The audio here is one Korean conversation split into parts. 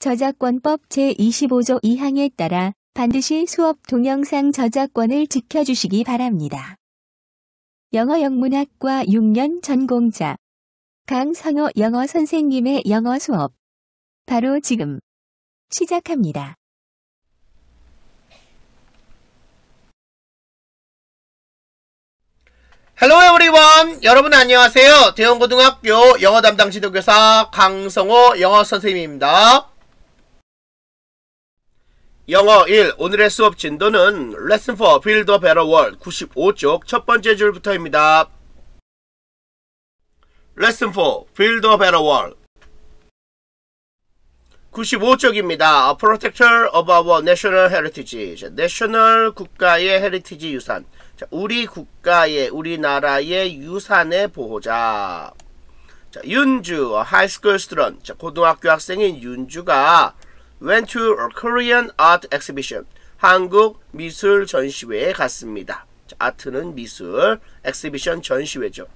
저작권법 제25조 2항에 따라 반드시 수업 동영상 저작권을 지켜주시기 바랍니다. 영어 영문학과 6년 전공자 강선호 영어 선생님의 영어 수업 바로 지금 시작합니다. Hello everyone! 여러분 안녕하세요. 대형고등학교 영어 담당 지도교사 강성호 영어 선생님입니다. 영어 1 오늘의 수업 진도는 Lesson 4 Build a Better World 95쪽 첫 번째 줄부터입니다. Lesson 4 Build a Better World 95쪽입니다. A Protector of Our National Heritage National 국가의 heritage 유산 자, 우리 국가의 우리나라의 유산의 보호자. 자, 윤주 high school 자, 고등학교 학생인 윤주가 went to a Korean art exhibition 한국 미술 전시회에 갔습니다. 자, art는 미술, exhibition 전시회죠.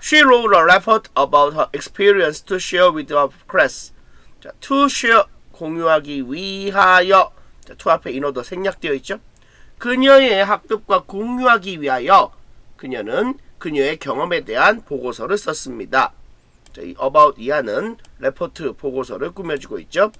She wrote a report about her experience to share with her class. 자, to share 공유하기 위하여 자, to 앞에 인어도 생략되어 있죠. 그녀의 학급과 공유하기 위하여 그녀는 그녀의 경험에 대한 보고서를 썼습니다. 자, 이 about 이하는 레포트 보고서를 꾸며주고 있죠.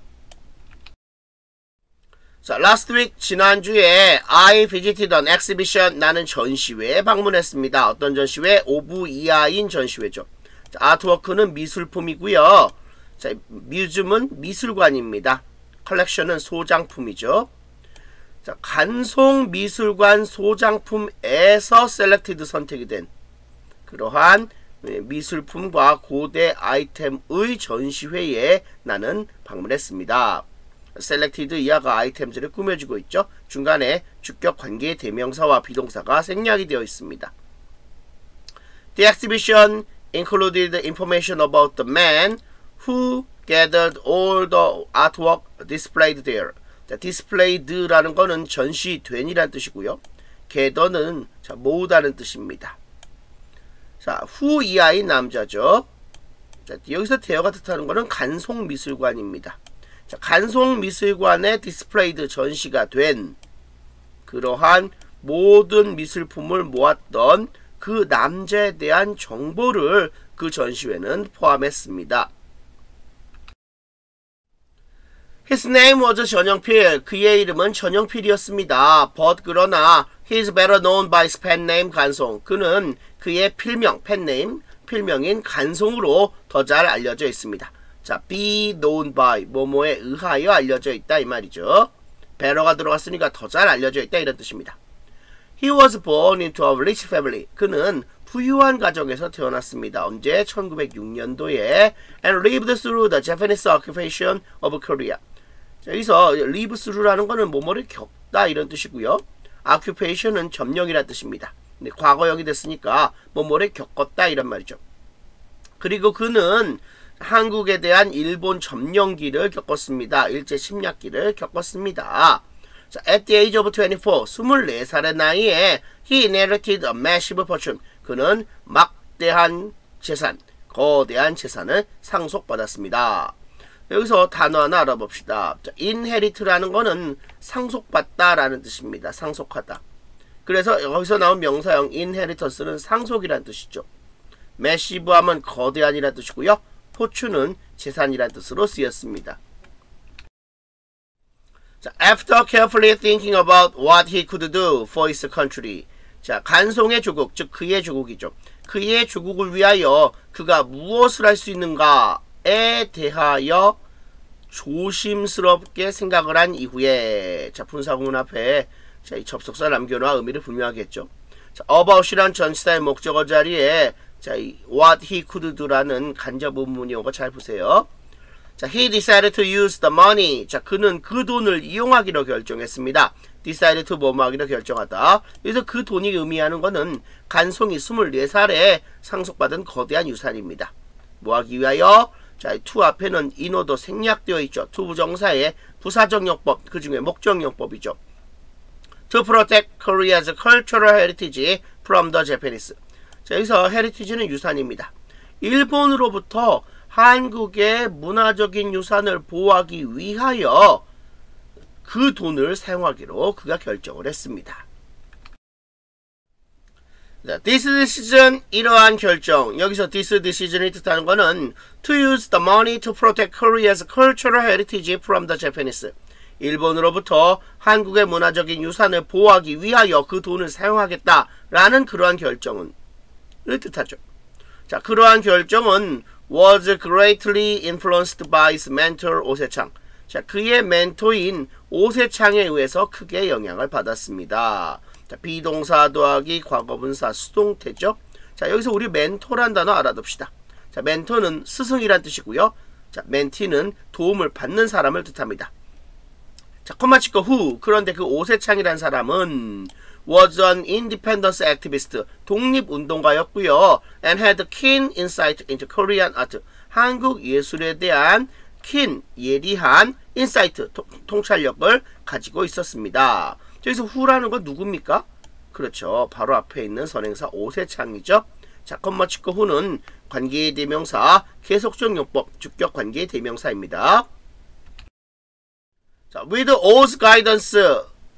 자, last week 지난주에 I visited an exhibition 나는 전시회에 방문했습니다. 어떤 전시회? of 이하인 전시회죠. 자, artwork는 미술품이고요. 자, museum은 미술관입니다. collection은 소장품이죠. 자, 간송 미술관 소장품에서 selected 선택이 된 그러한 미술품과 고대 아이템의 전시회에 나는 방문했습니다. selected 이하가 items를 꾸며주고 있죠. 중간에 주격 관계 대명사와 비동사가 생략이 되어 있습니다. The exhibition included information about the man who gathered all the artwork displayed there. 자, displayed라는 거는 전시된이란 뜻이고요. gather는 자, 모으다는 뜻입니다. 자, who 이하인 남자죠. 자, 여기서 there가 뜻하는 거는 간송 미술관입니다. 자, 간송 미술관에 displayed 전시가 된 그러한 모든 미술품을 모았던 그 남자에 대한 정보를 그 전시회는 포함했습니다. His name was 전영필. 그의 이름은 전영필이었습니다. But 그러나 he is better known by his pen name 간송. 그는 그의 필명, 펜네임, 필명인 간송으로 더 잘 알려져 있습니다. 자, be known by 뭐뭐에 의하여 알려져 있다 이 말이죠. better가 들어갔으니까 더 잘 알려져 있다 이런 뜻입니다. He was born into a rich family. 그는 부유한 가정에서 태어났습니다. 언제? 1906년도에 and lived through the Japanese occupation of Korea. 자, 여기서 live through라는 거는 뭐뭐를 겪다 이런 뜻이고요. occupation은 점령이라는 뜻입니다. 근데 과거형이 됐으니까 뭐뭐를 겪었다 이런 말이죠. 그리고 그는 한국에 대한 일본 점령기를 겪었습니다. 일제 침략기를 겪었습니다. 자, at the age of 24, 24살의 나이에 he inherited a massive fortune. 그는 막대한 재산, 거대한 재산을 상속받았습니다. 여기서 단어 하나 알아봅시다. 자, inherit라는 거는 상속받다라는 뜻입니다. 상속하다. 그래서 여기서 나온 명사형 inheritance는 상속이라는 뜻이죠. massive 하면 거대한이라는 뜻이고요. 포춘은 재산이라는 뜻으로 쓰였습니다. 자, after carefully thinking about what he could do for his country. 자, 간송의 조국, 즉 그의 조국이죠. 그의 조국을 위하여 그가 무엇을 할 수 있는가에 대하여 조심스럽게 생각을 한 이후에 자, 분사구문 앞에 자, 이 접속사 남겨놓아 의미를 분명하겠죠. 자, about이란 전치사의 목적어 자리에 자, 이 what he could do라는 간접 의문이 오고 잘 보세요. 자, he decided to use the money. 자, 그는 그 돈을 이용하기로 결정했습니다. decided to 뭐뭐 하기로 결정하다. 그래서 그 돈이 의미하는 것은 간송이 24살에 상속받은 거대한 유산입니다. 뭐 하기 위하여? 자, to 앞에는 인어도 생략되어 있죠. to 부정사의 부사정용법, 그 중에 목정용법이죠. To protect Korea's cultural heritage from the Japanese. 자, 여기서 heritage는 유산입니다. 일본으로부터 한국의 문화적인 유산을 보호하기 위하여 그 돈을 사용하기로 그가 결정을 했습니다. 자, this decision 이러한 결정 여기서 this decision이 뜻하는 것은 to use the money to protect Korea's cultural heritage from the Japanese 일본으로부터 한국의 문화적인 유산을 보호하기 위하여 그 돈을 사용하겠다라는 그러한 결정은 을 뜻하죠. 자, 그러한 결정은 was greatly influenced by his mentor 오세창. 자, 그의 멘토인 오세창에 의해서 크게 영향을 받았습니다. 자, 비동사 더하기 과거분사 수동태죠. 자, 여기서 우리 멘토란 단어 알아둡시다. 자, 멘토는 스승이란 뜻이고요. 자, 멘티는 도움을 받는 사람을 뜻합니다. 자, 콤마치코 후. 그런데 그 오세창이란 사람은 was an independence activist, 독립운동가였고요. and had keen insight into Korean art, 한국 예술에 대한 keen, 예리한 insight, 통찰력을 가지고 있었습니다. 여기서 후라는 건 누굽니까? 그렇죠. 바로 앞에 있는 선행사 오세창이죠. 자, 컴마치코 후는 관계의 대명사, 계속적 용법, 주격 관계의 대명사입니다. 자, with O's guidance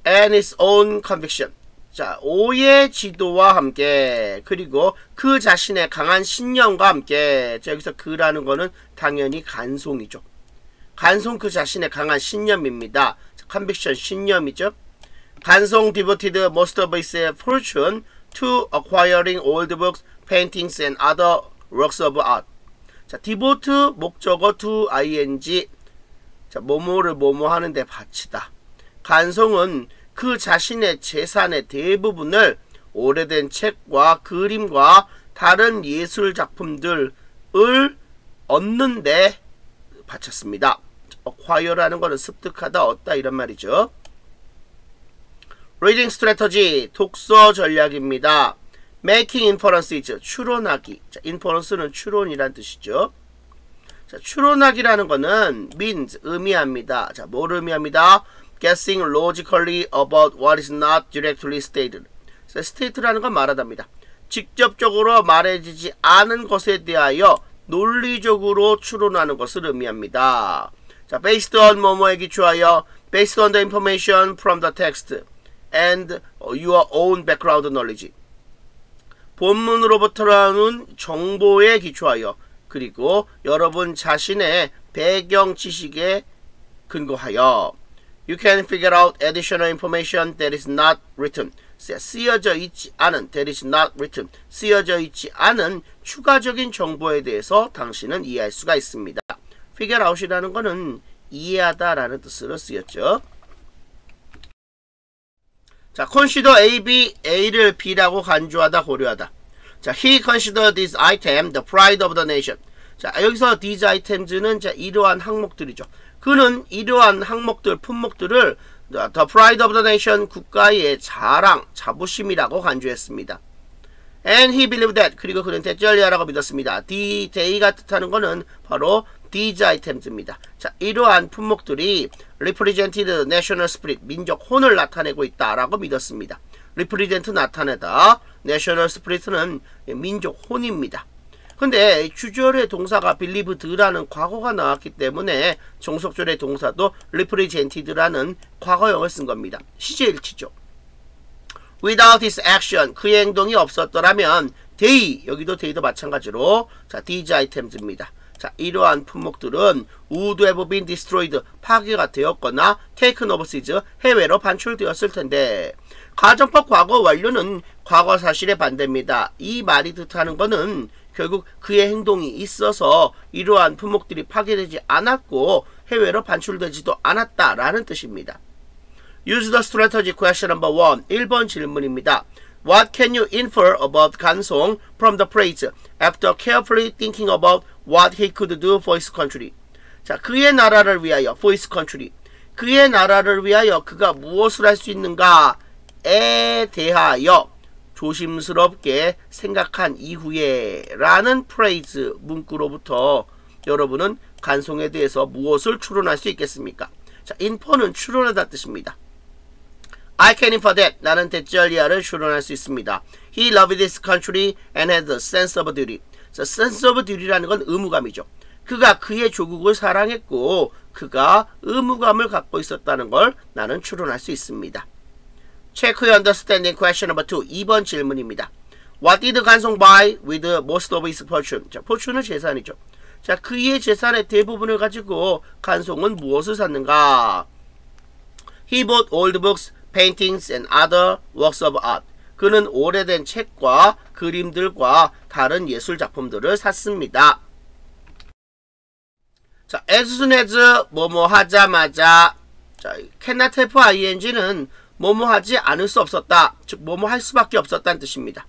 and his own conviction. 자, 오의 지도와 함께 그리고 그 자신의 강한 신념과 함께 자, 여기서 그라는 거는 당연히 간송이죠. 간송 그 자신의 강한 신념입니다. 컨빅션 신념이죠. 간송 devoted most of his fortune to acquiring old books, paintings and other works of art. 자, devote 목적어 to ing 자, 뭐뭐를 뭐뭐 하는데 바치다. 간송은 그 자신의 재산의 대부분을 오래된 책과 그림과 다른 예술 작품들을 얻는데 바쳤습니다. acquire라는 것은 습득하다, 얻다 이런 말이죠. reading 독서 전략입니다. making inferences, 추론하기. 자, inference는 추론이란 뜻이죠. 자, 추론하기라는 것은 means, 의미합니다. 자, 뭘 의미합니다? Guessing logically about what is not directly stated. state라는 건 말하답니다. 직접적으로 말해지지 않은 것에 대하여 논리적으로 추론하는 것을 의미합니다. 자, based on 뭐뭐에 기초하여 based on the information from the text and your own background knowledge. 본문으로부터 나오는 정보에 기초하여 그리고 여러분 자신의 배경 지식에 근거하여 You can figure out additional information that is not written. 쓰여져 있지 않은 that is not written. 쓰여져 있지 않은 추가적인 정보에 대해서 당신은 이해할 수가 있습니다. figure out이라는 것은 이해하다라는 뜻으로 쓰였죠. 자, consider A, B, A를 B라고 간주하다, 고려하다. 자, he considered this item the pride of the nation. 자, 여기서 these items는 자, 이러한 항목들이죠. 그는 이러한 항목들, 품목들을 the pride of the nation, 국가의 자랑, 자부심이라고 간주했습니다. And he believed that. 그리고 그는 대절리아라고 믿었습니다. the day가 뜻하는 것은 바로 these items입니다. 자, 이러한 품목들이 represented national spirit, 민족 혼을 나타내고 있다라고 믿었습니다. represent 나타내다, national spirit는 민족 혼입니다. 근데 주절의 동사가 believed라는 과거가 나왔기 때문에 종속절의 동사도 represented라는 과거형을 쓴 겁니다. 시제일치죠. Without his action, 그의 행동이 없었더라면 they, 여기도 they도 마찬가지로 자, these items입니다. 자, 이러한 품목들은 would have been destroyed, 파괴가 되었거나 taken overseas, 해외로 반출되었을 텐데 가정법 과거 완료는 과거 사실의 반대입니다. 이 말이 뜻하는 것은 결국 그의 행동이 있어서 이러한 품목들이 파괴되지 않았고 해외로 반출되지도 않았다라는 뜻입니다. Use the strategy question number 1. 1번 질문입니다. What can you infer about 간송 from the phrase after carefully thinking about what he could do for his country? 자, 그의 나라를 위하여 for his country. 그의 나라를 위하여 그가 무엇을 할 수 있는가에 대하여 조심스럽게 생각한 이후에 라는 phrase 문구로부터 여러분은 간송에 대해서 무엇을 추론할 수 있겠습니까? 자, infer는 추론하다 뜻입니다. I can infer that. 나는 that절 이하를 추론할 수 있습니다. He loved this country and had a sense of duty. 자, sense of duty라는 건 의무감이죠. 그가 그의 조국을 사랑했고 그가 의무감을 갖고 있었다는 걸 나는 추론할 수 있습니다. Your understanding question number 2. 2번 질문입니다. What did 간송 buy with most of his fortune? 자, fortune은 재산이죠. 자, 그의 재산의 대부분을 가지고 간송은 무엇을 샀는가? He bought old books, paintings, and other works of art. 그는 오래된 책과 그림들과 다른 예술 작품들을 샀습니다. 자, as soon as 뭐뭐 하자마자 자, cannot help ing는 뭐뭐 하지 않을 수 없었다. 즉 뭐뭐 할 수밖에 없었다는 뜻입니다.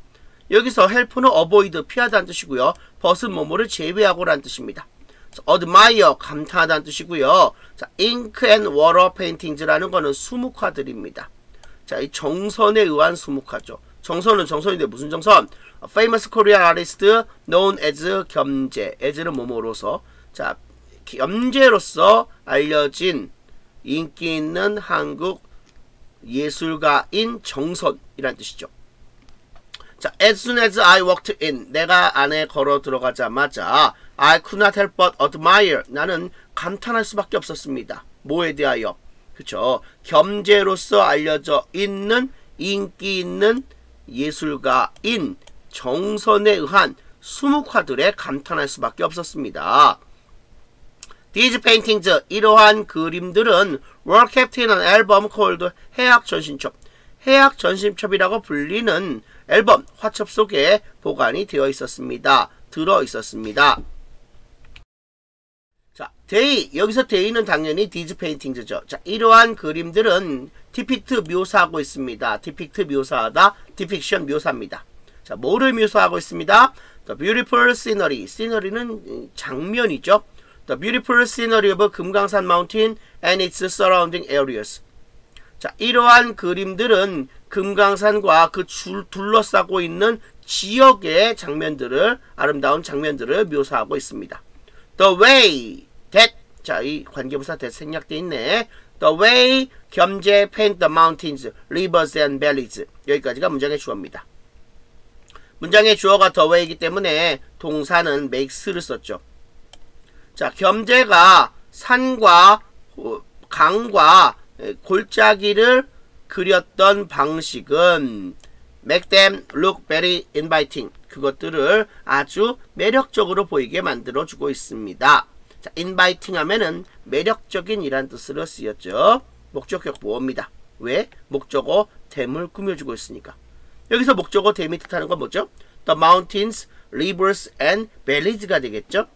여기서 help는 avoid 피하다는 뜻이고요. 벗은 뭐뭐를 제외하고라는 뜻입니다. admire 감탄하다는 뜻이고요. 자, ink and water paintings라는 거는 수묵화들입니다. 자, 이 정선에 의한 수묵화죠. 정선은 정선인데 무슨 정선? famous Korean artist known as 겸재. as는 뭐뭐로서 자, 겸재로서 알려진 인기 있는 한국 예술가인 정선이란 뜻이죠. 자, as soon as I walked in, 내가 안에 걸어 들어가자마자 I could not help but admire. 나는 감탄할 수밖에 없었습니다. 뭐에 대하여? 그쵸. 겸재로서 알려져 있는 인기 있는 예술가인 정선에 의한 수묵화들에 감탄할 수밖에 없었습니다. These paintings, 이러한 그림들은 an album called 해악 전신첩. 해악 전신첩이라고 불리는 앨범 화첩 속에 보관이 되어 있었습니다. 들어 있었습니다. 자, They 여기서 they는 당연히 these paintings죠. 자, 이러한 그림들은 depict 묘사하고 있습니다. depict 묘사하다, depiction 묘사입니다. 자, 뭐를 묘사하고 있습니다? The beautiful scenery. scenery는 장면이죠. The beautiful scenery of 금강산 mountain and its surrounding areas. 자, 이러한 그림들은 금강산과 그 줄, 둘러싸고 있는 지역의 장면들을 아름다운 장면들을 묘사하고 있습니다. The way that 자, 이 관계부사 that 생략돼 있네. The way 겸재 paint the mountains, rivers and valleys. 여기까지가 문장의 주어입니다. 문장의 주어가 the way이기 때문에 동사는 makes를 썼죠. 자, 겸재가 산과 강과 골짜기를 그렸던 방식은 make them look very inviting. 그것들을 아주 매력적으로 보이게 만들어주고 있습니다. 자, inviting 하면은 매력적인 이란 뜻으로 쓰였죠. 목적격 보어입니다. 왜? 목적어 댐을 꾸며주고 있으니까. 여기서 목적어 댐이 뜻하는 건 뭐죠? The mountains, rivers and valleys가 되겠죠?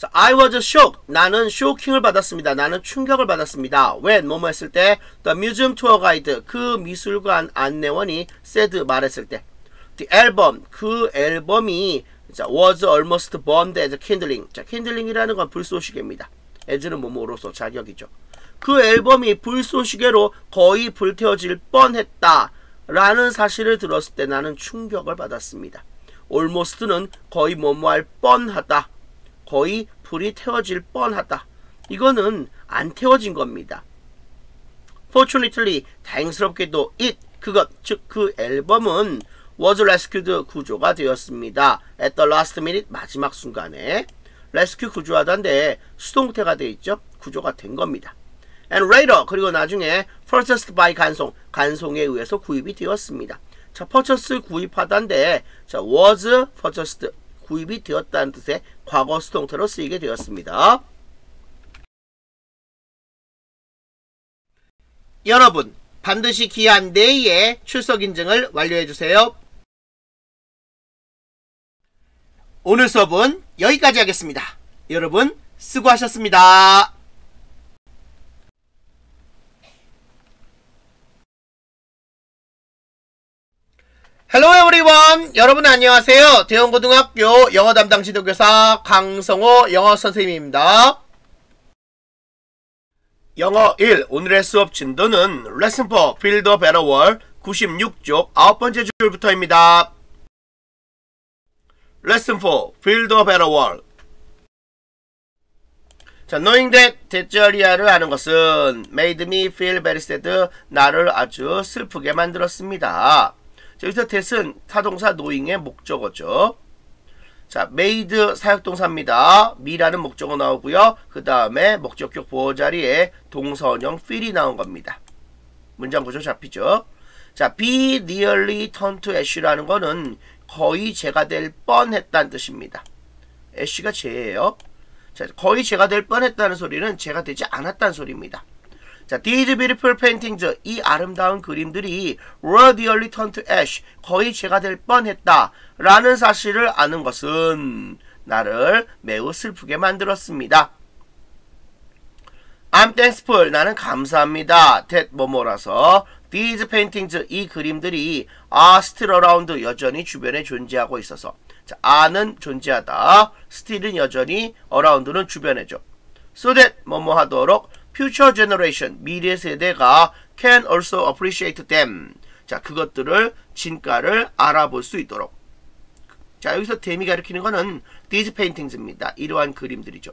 자, I was shocked. 나는 쇼킹을 받았습니다. 나는 충격을 받았습니다. when 뭐뭐 했을 때 the museum tour guide 그 미술관 안내원이 said 말했을 때 the album 그 앨범이 자, was almost burned as kindling. 자, kindling이라는 건 불쏘시개입니다. as는 뭐뭐로서 자격이죠. 그 앨범이 불쏘시개로 거의 불태워질 뻔했다. 라는 사실을 들었을 때 나는 충격을 받았습니다. almost는 거의 뭐뭐할 뻔하다. 거의 불이 태워질 뻔하다. 이거는 안 태워진 겁니다. Fortunately, 다행스럽게도 it, 그것, 즉 그 앨범은 was rescued 구조가 되었습니다. At the last minute, 마지막 순간에 rescue 구조하다인데 수동태가 되어 있죠. 구조가 된 겁니다. And later, 그리고 나중에 purchased by 간송, 간송에 의해서 구입이 되었습니다. 자, purchase 구입하다인데 자, was purchased 구입이 되었다는 뜻의 과거 수동태로 쓰이게 되었습니다. 여러분, 반드시 기한 내에 출석 인증을 완료해 주세요. 오늘 수업은 여기까지 하겠습니다. 여러분, 수고하셨습니다. Hello everyone 여러분 안녕하세요. 대원고등학교 영어 담당 지도교사 강성호 영어 선생님입니다. 영어 1 오늘의 수업 진도는 레슨 4 Build a Better World 96쪽 아홉 번째 줄부터입니다. 레슨 4 필더 베러월 자, knowing that 대절이야를 하는 것은 made me feel very sad 나를 아주 슬프게 만들었습니다. 여기서 that은 타동사 knowing의 목적어죠. 자, made 사역동사입니다. 미라는 목적어 나오고요. 그 다음에 목적격 보호 자리에 동사원형 feel이 나온 겁니다. 문장 구조 잡히죠? 자, be nearly turned to ash라는 거는 거의 제가 될 뻔했다는 뜻입니다. ash가 제예요. 자, 거의 제가 될 뻔했다는 소리는 제가 되지 않았다는 소리입니다. 자, these beautiful paintings, 이 아름다운 그림들이 were nearly turned to ash, 거의 제가 될 뻔했다 라는 사실을 아는 것은 나를 매우 슬프게 만들었습니다. I'm thankful, 나는 감사합니다. that 뭐뭐라서 these paintings, 이 그림들이 are still around, 여전히 주변에 존재하고 있어서 자, are는 존재하다, still은 여전히, around는 주변에죠. so that 뭐뭐 하도록 future generation, 미래 세대가 can also appreciate them. 자, 그것들을 진가를 알아볼 수 있도록. 자, 여기서 댐이 가리키는 거는 these paintings입니다. 이러한 그림들이죠.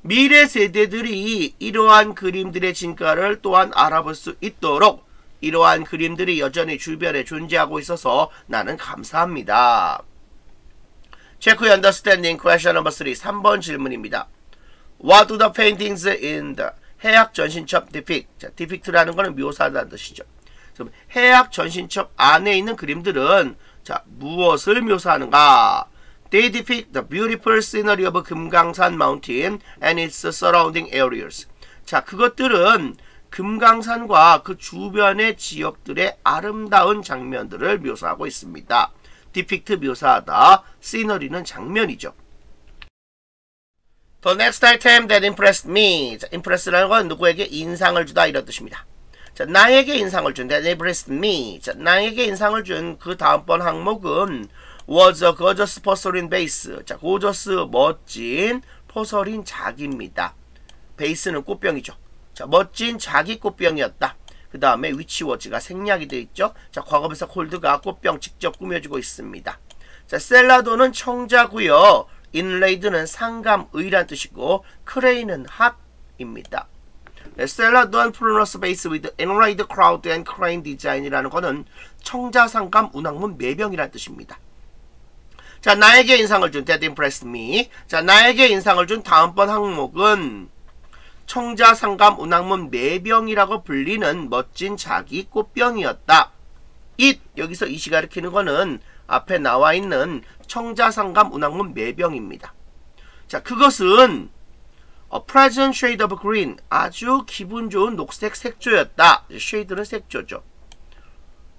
미래 세대들이 이러한 그림들의 진가를 또한 알아볼 수 있도록 이러한 그림들이 여전히 주변에 존재하고 있어서 나는 감사합니다. 체크 understanding question number 3 3번 질문입니다. What do the paintings in the 해약 전신첩 depict. 자, depict라는 거는 묘사하다는 뜻이죠. 그럼 해약 전신첩 안에 있는 그림들은 자, 무엇을 묘사하는가? They depict the beautiful scenery of 금강산 mountain and its surrounding areas. 자, 그것들은 금강산과 그 주변의 지역들의 아름다운 장면들을 묘사하고 있습니다. depict 묘사하다, scenery는 장면이죠. The next item that impressed me. 자, impress라는 건 누구에게 인상을 주다 이런 뜻입니다. 자, 나에게 인상을 준 that impressed me. 자, 나에게 인상을 준 그 다음번 항목은 was a gorgeous porcelain vase. 자, gorgeous 멋진 porcelain 자기입니다. vase는 꽃병이죠. 자, 멋진 자기 꽃병이었다. 그 다음에 which was가 생략이 되어 있죠. 자, 과거분사 called가 꽃병 직접 꾸며주고 있습니다. 자, celadon은 청자고요. inlaid는 상감의란 뜻이고 crane은 학입니다. Celadon Prunus Vase with Inlaid Cloud and Crane Design이라는 거는 청자상감 운학문 매병이란 뜻입니다. 자, 나에게 인상을 준 That impressed me. 자, 나에게 인상을 준 다음번 항목은 청자상감 운학문 매병이라고 불리는 멋진 자기 꽃병이었다. it 여기서 이시 가리키는 거는 앞에 나와 있는 청자상감 운학문 매병입니다. 자, 그것은 a pleasant shade of green 아주 기분 좋은 녹색 색조였다. shade는 색조죠.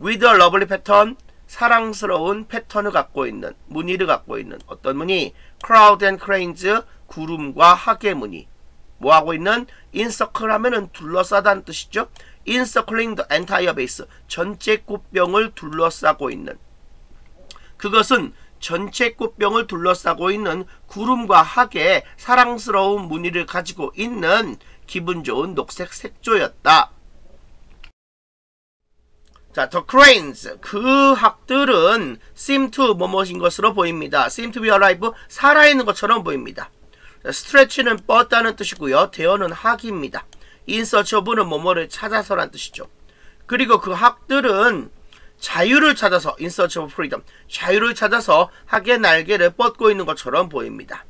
with a lovely pattern 사랑스러운 패턴을 갖고 있는 무늬를 갖고 있는 어떤 무늬 cloud and cranes 구름과 하계 무늬 뭐 하고 있는 인서클 하면은 둘러싸다는 뜻이죠. encircling the entire base 전체 꽃병을 둘러싸고 있는 그것은 전체 꽃병을 둘러싸고 있는 구름과 하계 사랑스러운 무늬를 가지고 있는 기분 좋은 녹색 색조였다. 자, the cranes 그 학들은 seem to 뭐뭐인 것으로 보입니다. seem to be alive 살아있는 것처럼 보입니다. stretch는 뻗다는 뜻이고요. 대어는 학입니다. in search of는 뭐뭐를 찾아서란 뜻이죠. 그리고 그 학들은 자유를 찾아서 search of freedom 자유를 찾아서 학의 날개를 뻗고 있는 것처럼 보입니다.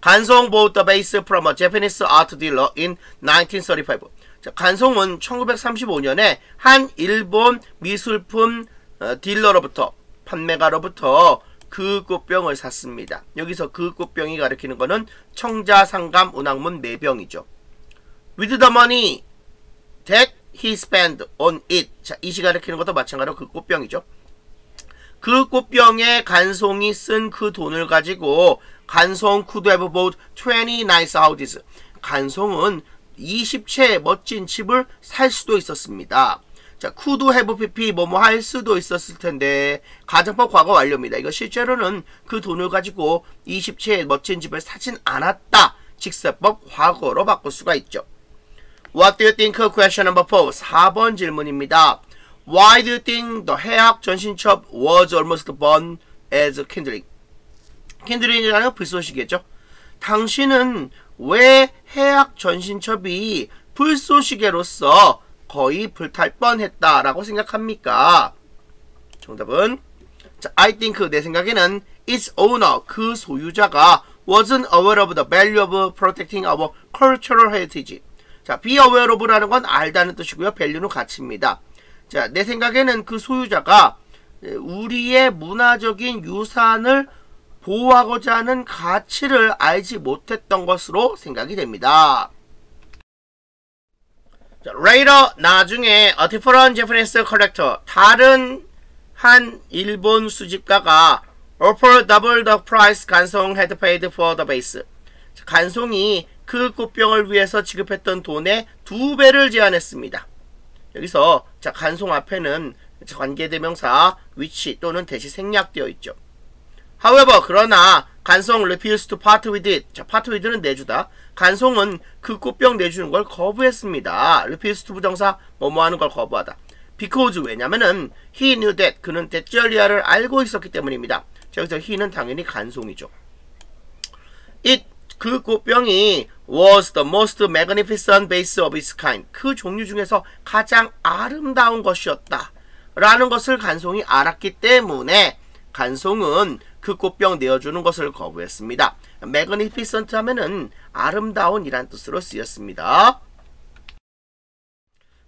간송 base from a Japanese art dealer in 1935. 자, 간송은 1935년에 한 일본 미술품 어, 딜러로부터 판매가로부터 그 꽃병을 샀습니다. 여기서 그 꽃병이 가리키는 것은 청자상감 운항문 매병이죠. With the money that he spent on it. 자, 이 시가 가리키는 것도 마찬가지로 그 꽃병이죠. 그 꽃병에 간송이 쓴 그 돈을 가지고 간송 could have bought 20 nice houses. 간송은 20채의 멋진 집을 살 수도 있었습니다. 자, could have pp 뭐뭐 할 수도 있었을 텐데 가정법 과거 완료입니다. 이거 실제로는 그 돈을 가지고 20채의 멋진 집을 사진 않았다. 직설법 과거로 바꿀 수가 있죠. What do you think? Question number 4. 4번 질문입니다. Why do you think the 해악 전신첩 was almost burned as kindling? kindling이라는 불쏘시개죠. 당신은 왜 해악 전신첩이 불쏘시개로서 거의 불탈 뻔했다라고 생각합니까? 정답은 자, I think 내 생각에는 its owner 그 소유자가 wasn't aware of the value of protecting our cultural heritage. 자, be aware of라는 건 알다는 뜻이고요. value는 가치입니다. 자, 내 생각에는 그 소유자가 우리의 문화적인 유산을 보호하고자 하는 가치를 알지 못했던 것으로 생각이 됩니다. 자, later 나중에 a different Japanese collector 다른 한 일본 수집가가 offer double the price 간송 had paid for the base. 자, 간송이 그 꽃병을 위해서 지급했던 돈의 두 배를 제안했습니다. 여기서 자 간송 앞에는 관계대명사 위치 또는 대시 생략되어 있죠. However, 그러나 간송 refused to part with it. 자, part with는 내주다. 간송은 그 꽃병 내주는 걸 거부했습니다. refused 부정사 뭐뭐 하는 걸 거부하다. because 왜냐면은 he knew that 그는 데절리아를 알고 있었기 때문입니다. 자, 여기서 he는 당연히 간송이죠. it 그 꽃병이 was the most magnificent vase of its kind. 그 종류 중에서 가장 아름다운 것이었다. 라는 것을 간송이 알았기 때문에 간송은 그 꽃병 내어주는 것을 거부했습니다. magnificent 하면은 아름다운 이란 뜻으로 쓰였습니다.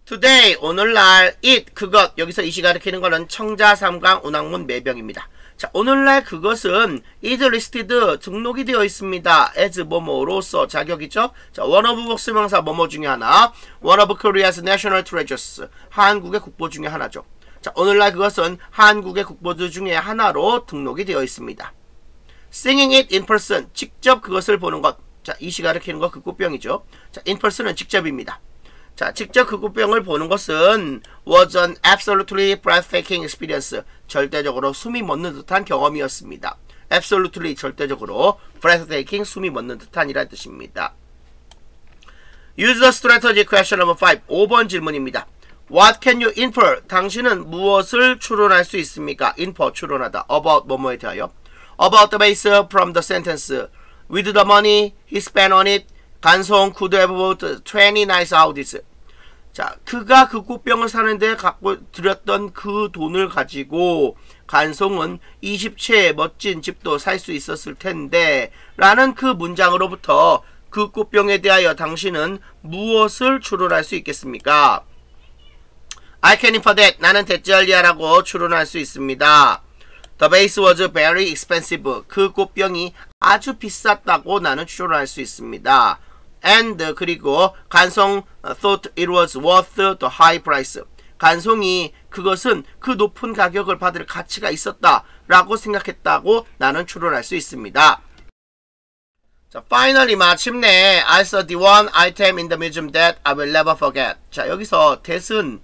today 오늘날 it 그것 여기서 이 시 가리키는 것은 청자 삼강 운항문 매병입니다. 자 오늘날 그것은 is listed 등록이 되어 있습니다. as 뭐뭐로서 자격이죠. 자 one of 복수명사 뭐뭐 중에 하나 one of Korea's national treasures 한국의 국보 중에 하나죠. 자 오늘날 그것은 한국의 국보들 중에 하나로 등록이 되어 있습니다. Singing it in person 직접 그것을 보는 것. 자, 이 시가 가리키는 것 극구병이죠. 자, in person은 직접입니다. 자, 직접 극구병을 보는 것은 was an absolutely breathtaking experience. 절대적으로 숨이 멎는 듯한 경험이었습니다. absolutely 절대적으로 breathtaking 숨이 멎는 듯한이란 뜻입니다. Use the strategy question number 5. 5번 질문입니다. What can you infer? 당신은 무엇을 추론할 수 있습니까? infer 추론하다. about 뭐뭐에 대하여. About the base from the sentence. With the money he spent on it, 간송 could have bought 20 nice houses. 자, 그가 그 꽃병을 사는데 갖고 들였던 그 돈을 가지고 간송은 20채의 멋진 집도 살 수 있었을 텐데 라는 그 문장으로부터 그 꽃병에 대하여 당신은 무엇을 추론할 수 있겠습니까? I can infer that 나는 대절리아라고 추론할 수 있습니다. The base was very expensive. 그 꽃병이 아주 비쌌다고 나는 추론할 수 있습니다. And 그리고 간송 thought it was worth the high price. 간송이 그것은 그 높은 가격을 받을 가치가 있었다라고 생각했다고 나는 추론할 수 있습니다. 자, finally 마침내 I saw the one item in the museum that I will never forget. 자, 여기서 that은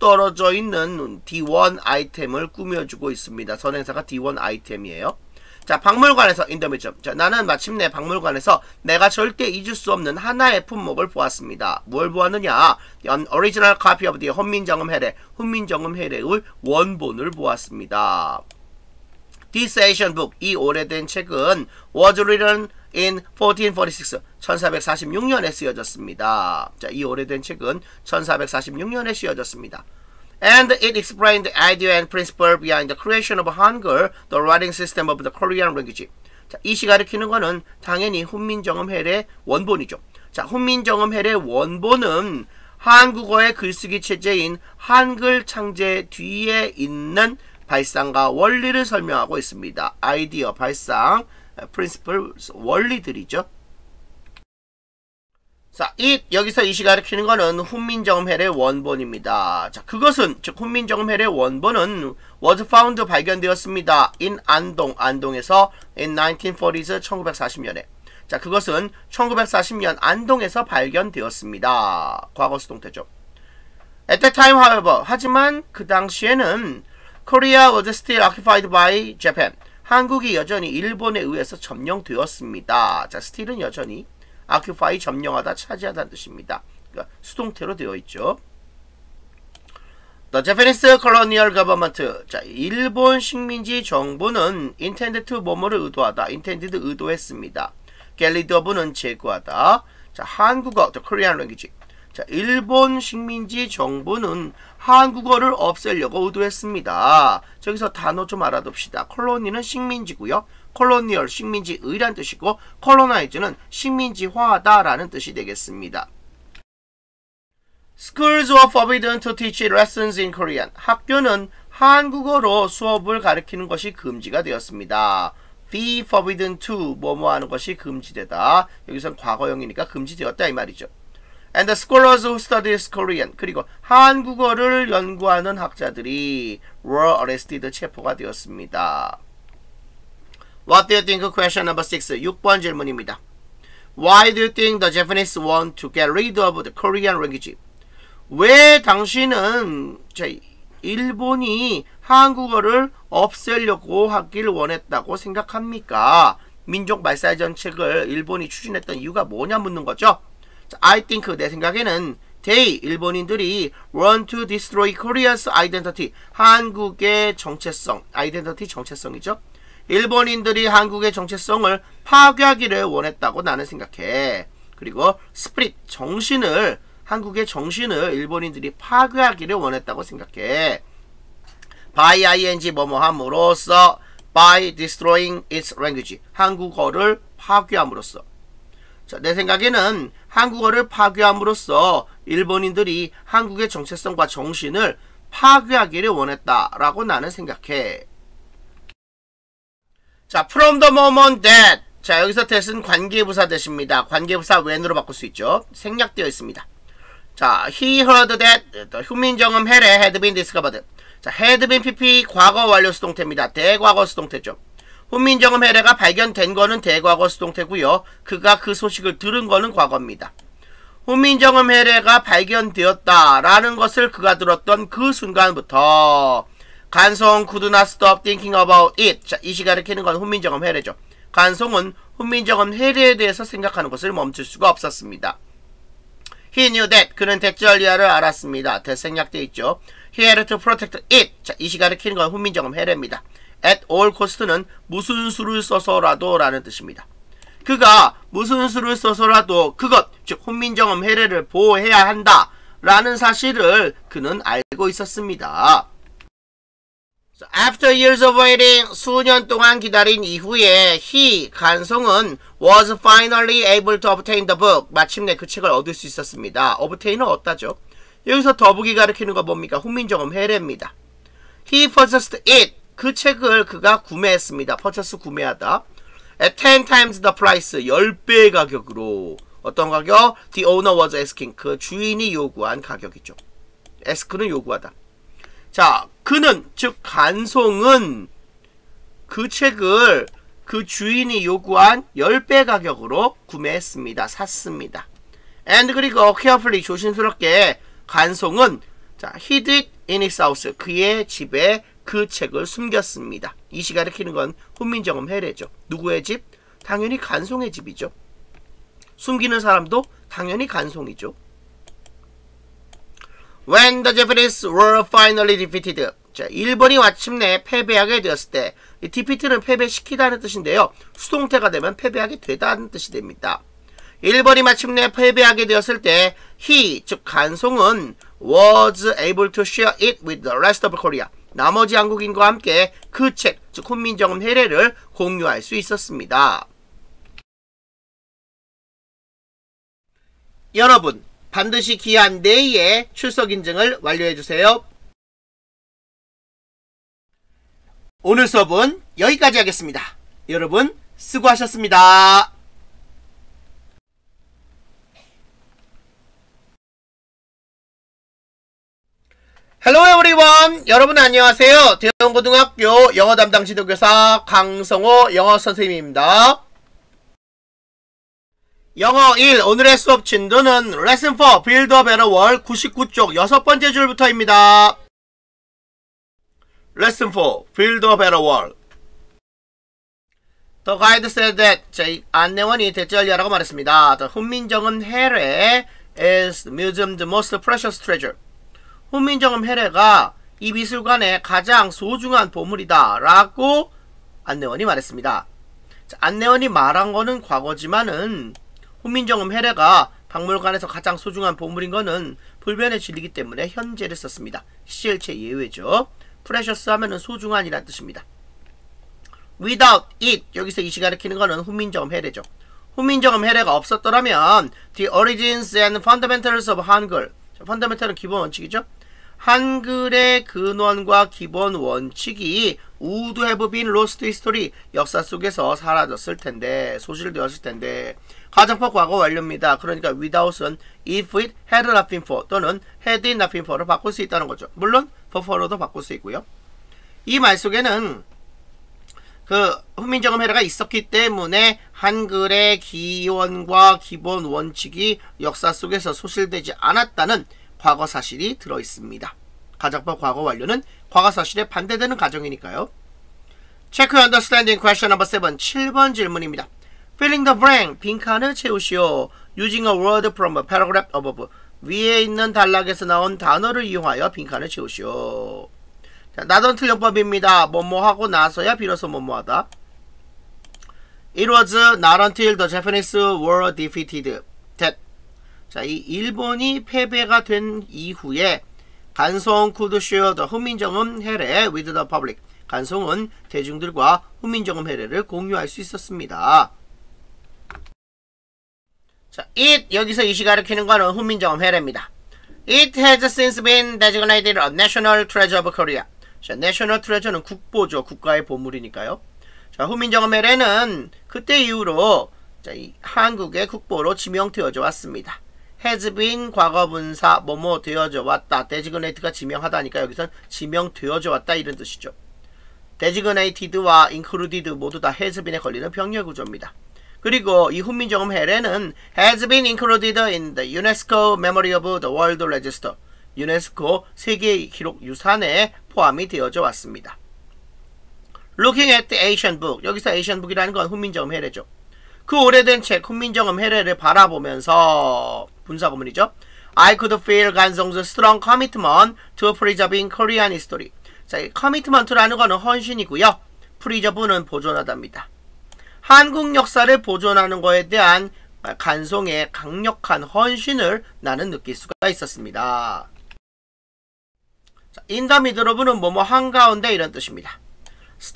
떨어져 있는 D1 아이템을 꾸며주고 있습니다. 선행사가 D1 아이템이에요. 자, 박물관에서 인더미점. 자, 나는 마침내 박물관에서 내가 절대 잊을 수 없는 하나의 품목을 보았습니다. 뭘 보았느냐? An original copy of the 헌민정음 해례, 훈민정음 해례의 원본을 보았습니다. This Asian book, 이 오래된 책은 was written in 1446, 1446년에 쓰여졌습니다. 자, 이 오래된 책은 1446년에 쓰여졌습니다. And it explained the idea and principle behind the creation of Hangul, the writing system of the Korean language. 자, 이시 가리키는 거는 당연히 훈민정음헬의 원본이죠. 자, 훈민정음헬의 원본은 한국어의 글쓰기 체제인 한글 창제 뒤에 있는 발상과 원리를 설명하고 있습니다. 아이디어, 발상, principles, 원리들이죠. 자, 이 여기서 이시 가리키는 거는 훈민정음헬의 원본입니다. 자, 그것은 즉 훈민정음헬의 원본은 was found 발견되었습니다. in 안동, 안동에서 in 1940s 1940년에. 자, 그것은 1940년 안동에서 발견되었습니다. 과거 수동태죠. At that time, however, 하지만 그 당시에는 Korea was still occupied by Japan. 한국이 여전히 일본에 의해서 점령되었습니다. 자, still은 여전히 occupy 점령하다, 차지하다는 뜻입니다. 그러니까 수동태로 되어 있죠. The Japanese colonial government. 자, 일본 식민지 정부는 intended to 뭐뭐를 의도하다. intended 의도했습니다. get rid of는 제거하다. 자, 한국어, the Korean language. 자, 일본 식민지 정부는 한국어를 없애려고 의도했습니다. 저기서 단어 좀 알아둡시다. 콜로니는 식민지고요. 콜로니얼 식민지 의란 뜻이고 콜로나이즈는 식민지화다라는 뜻이 되겠습니다. Schools were forbidden to teach lessons in Korean. 학교는 한국어로 수업을 가르치는 것이 금지가 되었습니다. be forbidden to 뭐뭐 하는 것이 금지되다. 여기선 과거형이니까 금지되었다 이 말이죠. And the scholars who studied Korean 그리고 한국어를 연구하는 학자들이 were arrested 체포가 되었습니다. What do you think? Question number 6. 6번 질문입니다. Why do you think the Japanese want to get rid of the Korean language? 왜 당신은 자, 일본이 한국어를 없애려고 하길 원했다고 생각합니까? 민족 말살 정책을 일본이 추진했던 이유가 뭐냐 묻는 거죠. I think 내 생각에는 they 일본인들이 want to destroy Korea's identity 한국의 정체성 identity 정체성이죠. 일본인들이 한국의 정체성을 파괴하기를 원했다고 나는 생각해. 그리고 스프릿 정신을 한국의 정신을 일본인들이 파괴하기를 원했다고 생각해. by ing 뭐뭐 함으로써 by destroying its language 한국어를 파괴함으로써 자, 내 생각에는 한국어를 파괴함으로써 일본인들이 한국의 정체성과 정신을 파괴하기를 원했다라고 나는 생각해. 자, from the moment that 자, 여기서 that은 관계부사 대십니다. 관계부사 when으로 바꿀 수 있죠. 생략되어 있습니다. 자, he heard that 휴민정음 해례 had been discovered. 자, had been pp 과거 완료 수동태입니다. 대과거 수동태죠. 훈민정음 해례가 발견된 거는 대과거 수동태고요. 그가 그 소식을 들은 거는 과거입니다. 훈민정음 해례가 발견되었다라는 것을 그가 들었던 그 순간부터 간송 could not stop thinking about it. 자, 이 시가를 캐는 건 훈민정음 해례죠. 간송은 훈민정음 해례에 대해서 생각하는 것을 멈출 수가 없었습니다. He knew that. 그는 대절리아를 알았습니다. 대생략되어 있죠. He had to protect it. 자, 이 시가를 키는 건 훈민정음 해례입니다. At all cost는 무슨 수를 써서라도 라는 뜻입니다. 그가 무슨 수를 써서라도 그것, 즉 훈민정음 해례를 보호해야 한다 라는 사실을 그는 알고 있었습니다. So after years of waiting, 수년 동안 기다린 이후에 he, 간송은 was finally able to obtain the book. 마침내 그 책을 얻을 수 있었습니다. obtain은 얻다죠. 여기서 더북이 가리키는 거 뭡니까? 훈민정음 해례입니다. He purchased it. 그 책을 그가 구매했습니다. purchase 구매하다. At 10 times the price. 10배의 가격으로. 어떤 가격? The owner was asking. 그 주인이 요구한 가격이죠. ask는 요구하다. 자, 그는 즉 간송은 그 책을 그 주인이 요구한 10배 가격으로 구매했습니다. 샀습니다. and 그리고 carefully 조심스럽게 간송은 자, hid it in his house 그의 집에 그 책을 숨겼습니다. 이 시가를 키는 건 훈민정음 해례죠. 누구의 집? 당연히 간송의 집이죠. 숨기는 사람도 당연히 간송이죠. When the Japanese were finally defeated. 자, 일본이 마침내 패배하게 되었을 때, 이 defeat는 패배시키다는 뜻인데요. 수동태가 되면 패배하게 되다는 뜻이 됩니다. 일본이 마침내 패배하게 되었을 때, he, 즉 간송은 was able to share it with the rest of Korea. 나머지 한국인과 함께 그 책, 즉 훈민정음 해례를 공유할 수 있었습니다. 여러분, 반드시 기한 내에 출석 인증을 완료해 주세요. 오늘 수업은 여기까지 하겠습니다. 여러분 수고하셨습니다. Hello everyone 여러분 안녕하세요. 대원고등학교 영어 담당 지도교사 강성호 영어 선생님입니다. 영어 1 오늘의 수업 진도는 레슨 4 Build a Better World 99쪽 여섯 번째 줄부터입니다. 레슨 4 Build a Better World The guide said that 자, 안내원이 that절 이하라고 말했습니다. The 훈민정음 해례 is museum's most precious treasure. 훈민정음 해례가 이 미술관의 가장 소중한 보물이다 라고 안내원이 말했습니다. 자, 안내원이 말한 거는 과거지만은 훈민정음 해례가 박물관에서 가장 소중한 보물인 거는 불변의 진리이기 때문에 현재를 썼습니다. 시제일치 예외죠. precious 하면은 소중한이란 뜻입니다. without it 여기서 이시 가리키는 거는 훈민정음 해례죠. 훈민정음 해례가 없었더라면 the origins and fundamentals of 한글 fundamental은 기본 원칙이죠. 한글의 근원과 기본 원칙이 would been lost history 역사 속에서 사라졌을 텐데 소실되었을 텐데 가정법 과거 완료입니다. 그러니까 without은 if it had not been for 또는 had it not been for를 바꿀 수 있다는 거죠. 물론 for for로도 바꿀 수 있고요. 이 말 속에는 그 훈민정음 해례가 있었기 때문에 한글의 기원과 기본 원칙이 역사 속에서 소실되지 않았다는 과거 사실이 들어 있습니다. 가정법 과거 완료는 과거 사실에 반대되는 가정이니까요. Check your understanding question number 7. 7번 질문입니다. Filling the blank. 빈칸을 채우시오. Using a word from a paragraph above. 위에 있는 단락에서 나온 단어를 이용하여 빈칸을 채우시오. 자, 나던 틀령법입니다. 뭐뭐 하고 나서야 비로소 뭐뭐하다. It was not until the Japanese were defeated that 자, 이 일본이 패배가 된 이후에 간송 could share the 훈민정음 해례 with the public. 간송은 대중들과 훈민정음 해례를 공유할 수 있었습니다. 자, it 여기서 이시 가리키는 거는 훈민정음 해례입니다. It has since been designated a national treasure of Korea. 자, national treasure는 국보죠. 국가의 보물이니까요. 자, 훈민정음 해례는 그때 이후로 자, 이 한국의 국보로 지명되어져 왔습니다. has been 과거분사 뭐뭐 되어져 왔다. designate가 지명하다니까 여기선 지명되어져 왔다 이런 뜻이죠. designated,와 included 모두 다 has been에 걸리는 병렬 구조입니다. 그리고 이 훈민정음 해례는 has been included in the UNESCO Memory of the World Register. 유네스코 세계 기록 유산에 포함이 되어져 왔습니다. Looking at the Asian book. 여기서 Asian book이라는 건 훈민정음 해례죠. 그 오래된 책 훈민정음 해례를 바라보면서 분사구문이죠. I could feel 간성's strong commitment to preserving Korean history. 자, 이 commitment라는 거는 헌신이고요. preserve는 보존하답니다. 한국 역사를 보존하는 것에 대한 간송의 강력한 헌신을 나는 느낄 수가 있었습니다. of는 뭐뭐 한가운데 이런 뜻입니다.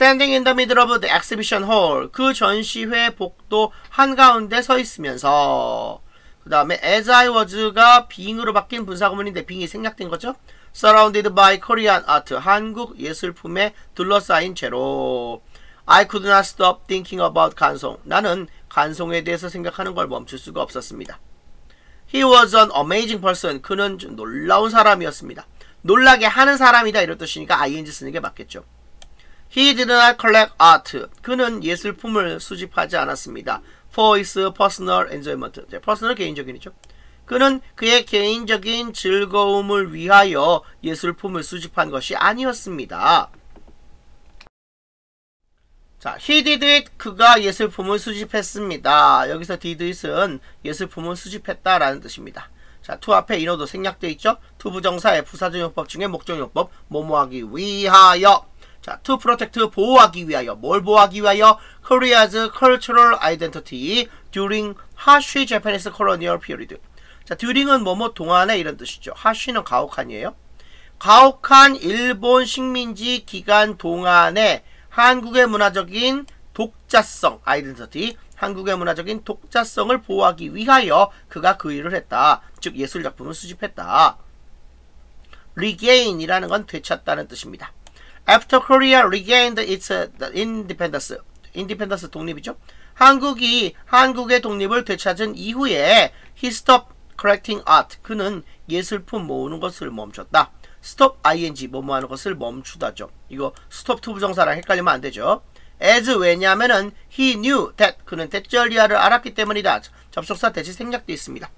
Middle of the exhibition hall. 그 전시회 복도 한가운데 서 있으면서 그 다음에 as I was가 being으로 바뀐 분사구문인데 being이 생략된 거죠. Surrounded by Korean art. 한국 예술품에 둘러싸인 채로 I could not stop thinking about 간송. 나는 간송에 대해서 생각하는 걸 멈출 수가 없었습니다. He was an amazing person. 그는 놀라운 사람이었습니다. 놀라게 하는 사람이다 이런 뜻이니까 ing 쓰는 게 맞겠죠. He did not collect art. 그는 예술품을 수집하지 않았습니다. For his personal enjoyment. personal 개인적인이죠. 그는 그의 개인적인 즐거움을 위하여 예술품을 수집한 것이 아니었습니다. 자, he did it. 그가 예술품을 수집했습니다. 여기서 did it은 예술품을 수집했다라는 뜻입니다. 자, to 앞에 인어도 생략되어 있죠? to 부정사의 부사적용법 중에 목적용법, 뭐뭐하기 위하여. 자, to protect 보호하기 위하여 뭘 보호하기 위하여 Korea's cultural identity during harsh Japanese colonial period. 자, during은 뭐뭐 동안에 이런 뜻이죠. harsh는 가혹한이에요. 가혹한 일본 식민지 기간 동안에 한국의 문화적인 독자성 아이덴티티 한국의 문화적인 독자성을 보호하기 위하여 그가 그 일을 했다. 즉 예술 작품을 수집했다. regain이라는 건 되찾다는 뜻입니다. After Korea regained its independence, independence 독립이죠. 한국이 한국의 독립을 되찾은 이후에 he stopped collecting art. 그는 예술품 모으는 것을 멈췄다. Stop ing 뭐뭐 하는 것을 멈추다죠. 이거 stop to 부정사랑 헷갈리면 안 되죠. as 왜냐하면은 he knew that 그는 대절리아를 알았기 때문이다. 접속사 대시 생략되어 있습니다.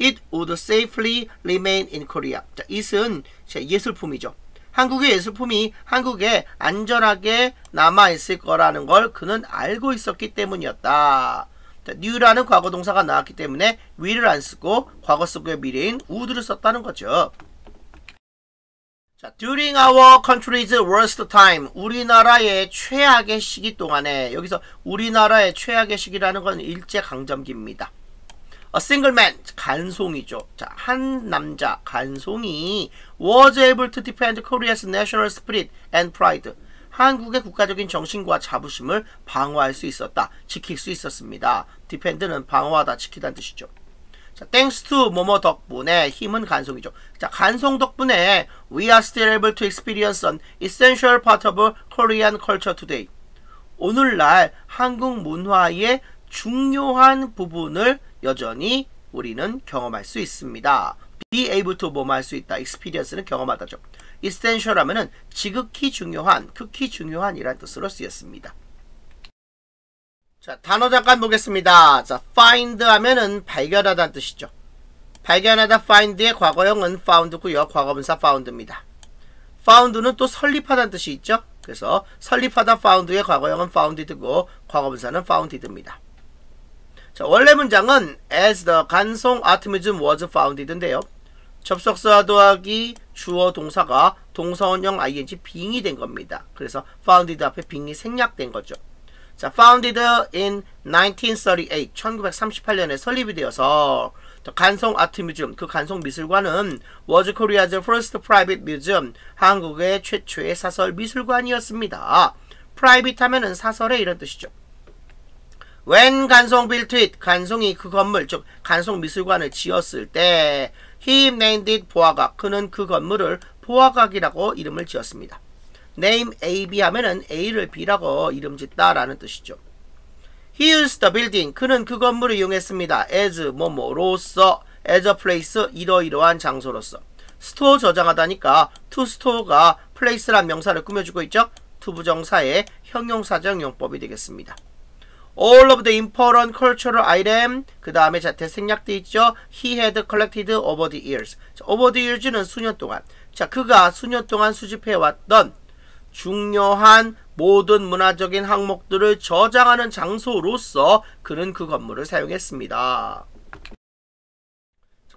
It would safely remain in Korea. 자, it은 예술품이죠. 한국의 예술품이 한국에 안전하게 남아있을 거라는 걸 그는 알고 있었기 때문이었다. 자, new라는 과거 동사가 나왔기 때문에 will을 안 쓰고 과거 속의 미래인 would를 썼다는 거죠. 자, during our country's worst time, 우리나라의 최악의 시기 동안에 여기서 우리나라의 최악의 시기라는 건 일제 강점기입니다. A single man 간송이죠. 자, 한 남자 간송이 was able to defend Korea's national spirit and pride. 한국의 국가적인 정신과 자부심을 방어할 수 있었다. 지킬 수 있었습니다. defend는 방어하다, 지키다는 뜻이죠. 자, thanks to 뭐뭐 덕분에 힘은 간송이죠. 자, 간송 덕분에 we are still able to experience an essential part of Korean culture today. 오늘날 한국 문화의 중요한 부분을 여전히 우리는 경험할 수 있습니다. be able to 뭐뭐 할 수 있다. experience는 경험하다죠. essential 하면은 지극히 중요한, 극히 중요한이라는 뜻으로 쓰였습니다. 자, 단어 잠깐 보겠습니다. 자, find 하면은 발견하다는 뜻이죠. 발견하다 find의 과거형은 found고요. 과거분사 found입니다. found는 또 설립하다는 뜻이 있죠. 그래서 설립하다 found의 과거형은 founded고 과거분사는 founded입니다. 자, 원래 문장은 as the 간송 optimism was founded인데요. 접속사 더하기 주어 동사가 동사원형 ing 빙이 된 겁니다. 그래서 founded 앞에 빙이 생략된 거죠. 자, founded in 1938, 1938년에 설립이 되어서 간송 아트 뮤지엄, 그 간송 미술관은 was Korea's first private museum, 한국의 최초의 사설 미술관이었습니다. private 하면은 사설의 이런 뜻이죠. When 간송 built it, 간송이 그 건물, 즉 간송 미술관을 지었을 때 he named it 보아각, 그는 그 건물을 보아각이라고 이름을 지었습니다. Name A, B 하면은 A를 B라고 이름 짓다라는 뜻이죠. He used the building. 그는 그 건물을 이용했습니다. as 뭐뭐로서 as a place 이러이러한 장소로서. store 저장하다니까 to store가 place란 명사를 꾸며주고 있죠. to 부정사의 형용사적 용법이 되겠습니다. All of the important cultural item 그 다음에 자태 생략돼 있죠. He had collected over the years. 자, over the years는 수년 동안. 자 그가 수년 동안 수집해왔던 중요한 모든 문화적인 항목들을 저장하는 장소로서 그는 그 건물을 사용했습니다.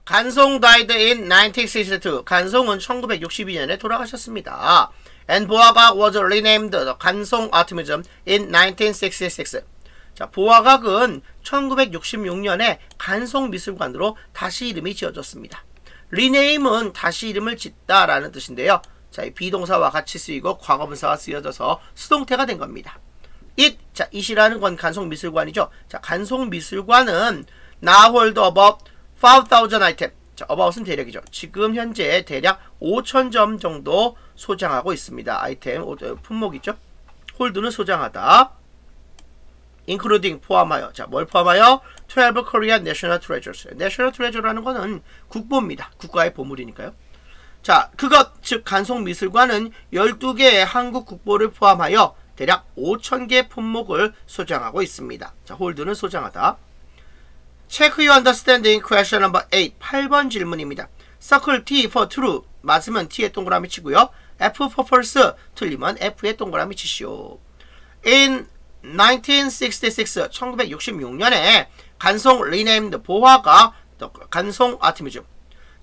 간송 died in 1962. 간송은 1962년에 돌아가셨습니다. And 보아각 was renamed the 간송 Optimism in 1966. 자, 보아각은 1966년에 간송 미술관으로 다시 이름이 지어졌습니다. rename은 다시 이름을 짓다라는 뜻인데요. 자, 이 비동사와 같이 쓰이고 과거분사가 쓰여져서 수동태가 된 겁니다. it, 자, it이라는 건 간송미술관이죠. 자, 간송미술관은 hold about 5,000 item. 자, about은 대략이죠. 지금 현재 대략 5,000점 정도 소장하고 있습니다. 아이템, 품목이죠. 홀드는 소장하다. including 포함하여. 자, 뭘 포함하여? 12 Korean National Treasures. National Treasure라는 거는 국보입니다. 국가의 보물이니까요. 자, 그것, 즉 간송미술관은 12개의 한국 국보를 포함하여 대략 5,000개 품목을 소장하고 있습니다. 자, 홀드는 소장하다. Check your understanding question number 8. 8번 질문입니다. Circle T for true. 맞으면 T에 동그라미 치고요. F for false. 틀리면 F에 동그라미 치시오. In 1966, 1966년에 간송 renamed 보화가 간송 아티뮤즘.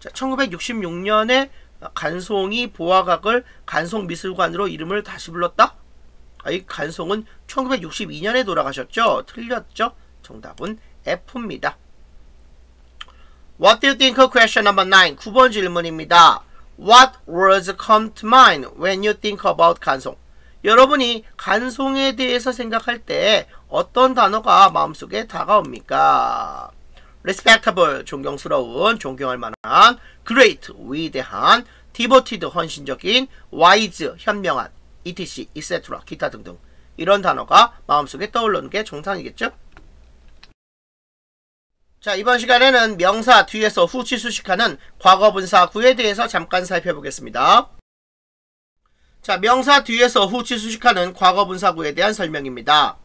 자, 1966년에 간송이 보아각을 간송미술관으로 이름을 다시 불렀다? 이 간송은 1962년에 돌아가셨죠? 틀렸죠? 정답은 F입니다. What do you think? Question number 9. 9번 질문입니다. What words come to mind when you think about 간송? 여러분이 간송에 대해서 생각할 때 어떤 단어가 마음속에 다가옵니까? Respectable 존경스러운 존경할 만한 great 위대한 devoted 헌신적인 wise 현명한 etc etc 기타 등등 이런 단어가 마음속에 떠오르는 게 정상이겠죠? 자 이번 시간에는 명사 뒤에서 후치 수식하는 과거분사 구에 대해서 잠깐 살펴보겠습니다. 자 명사 뒤에서 후치 수식하는 과거분사구에 대한 설명입니다.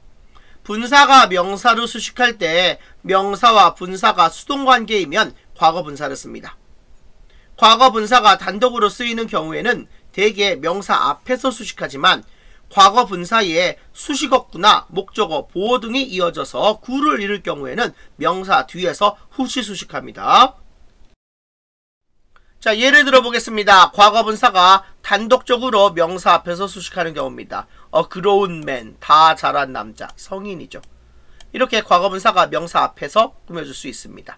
분사가 명사로 수식할 때 명사와 분사가 수동관계이면 과거분사를 씁니다. 과거분사가 단독으로 쓰이는 경우에는 대개 명사 앞에서 수식하지만 과거분사에 수식어구나 목적어, 보호 등이 이어져서 구를 이룰 경우에는 명사 뒤에서 후시 수식합니다. 자 예를 들어 보겠습니다. 과거분사가 단독적으로 명사 앞에서 수식하는 경우입니다. A grown man, 다 자란 남자, 성인이죠. 이렇게 과거분사가 명사 앞에서 꾸며줄 수 있습니다.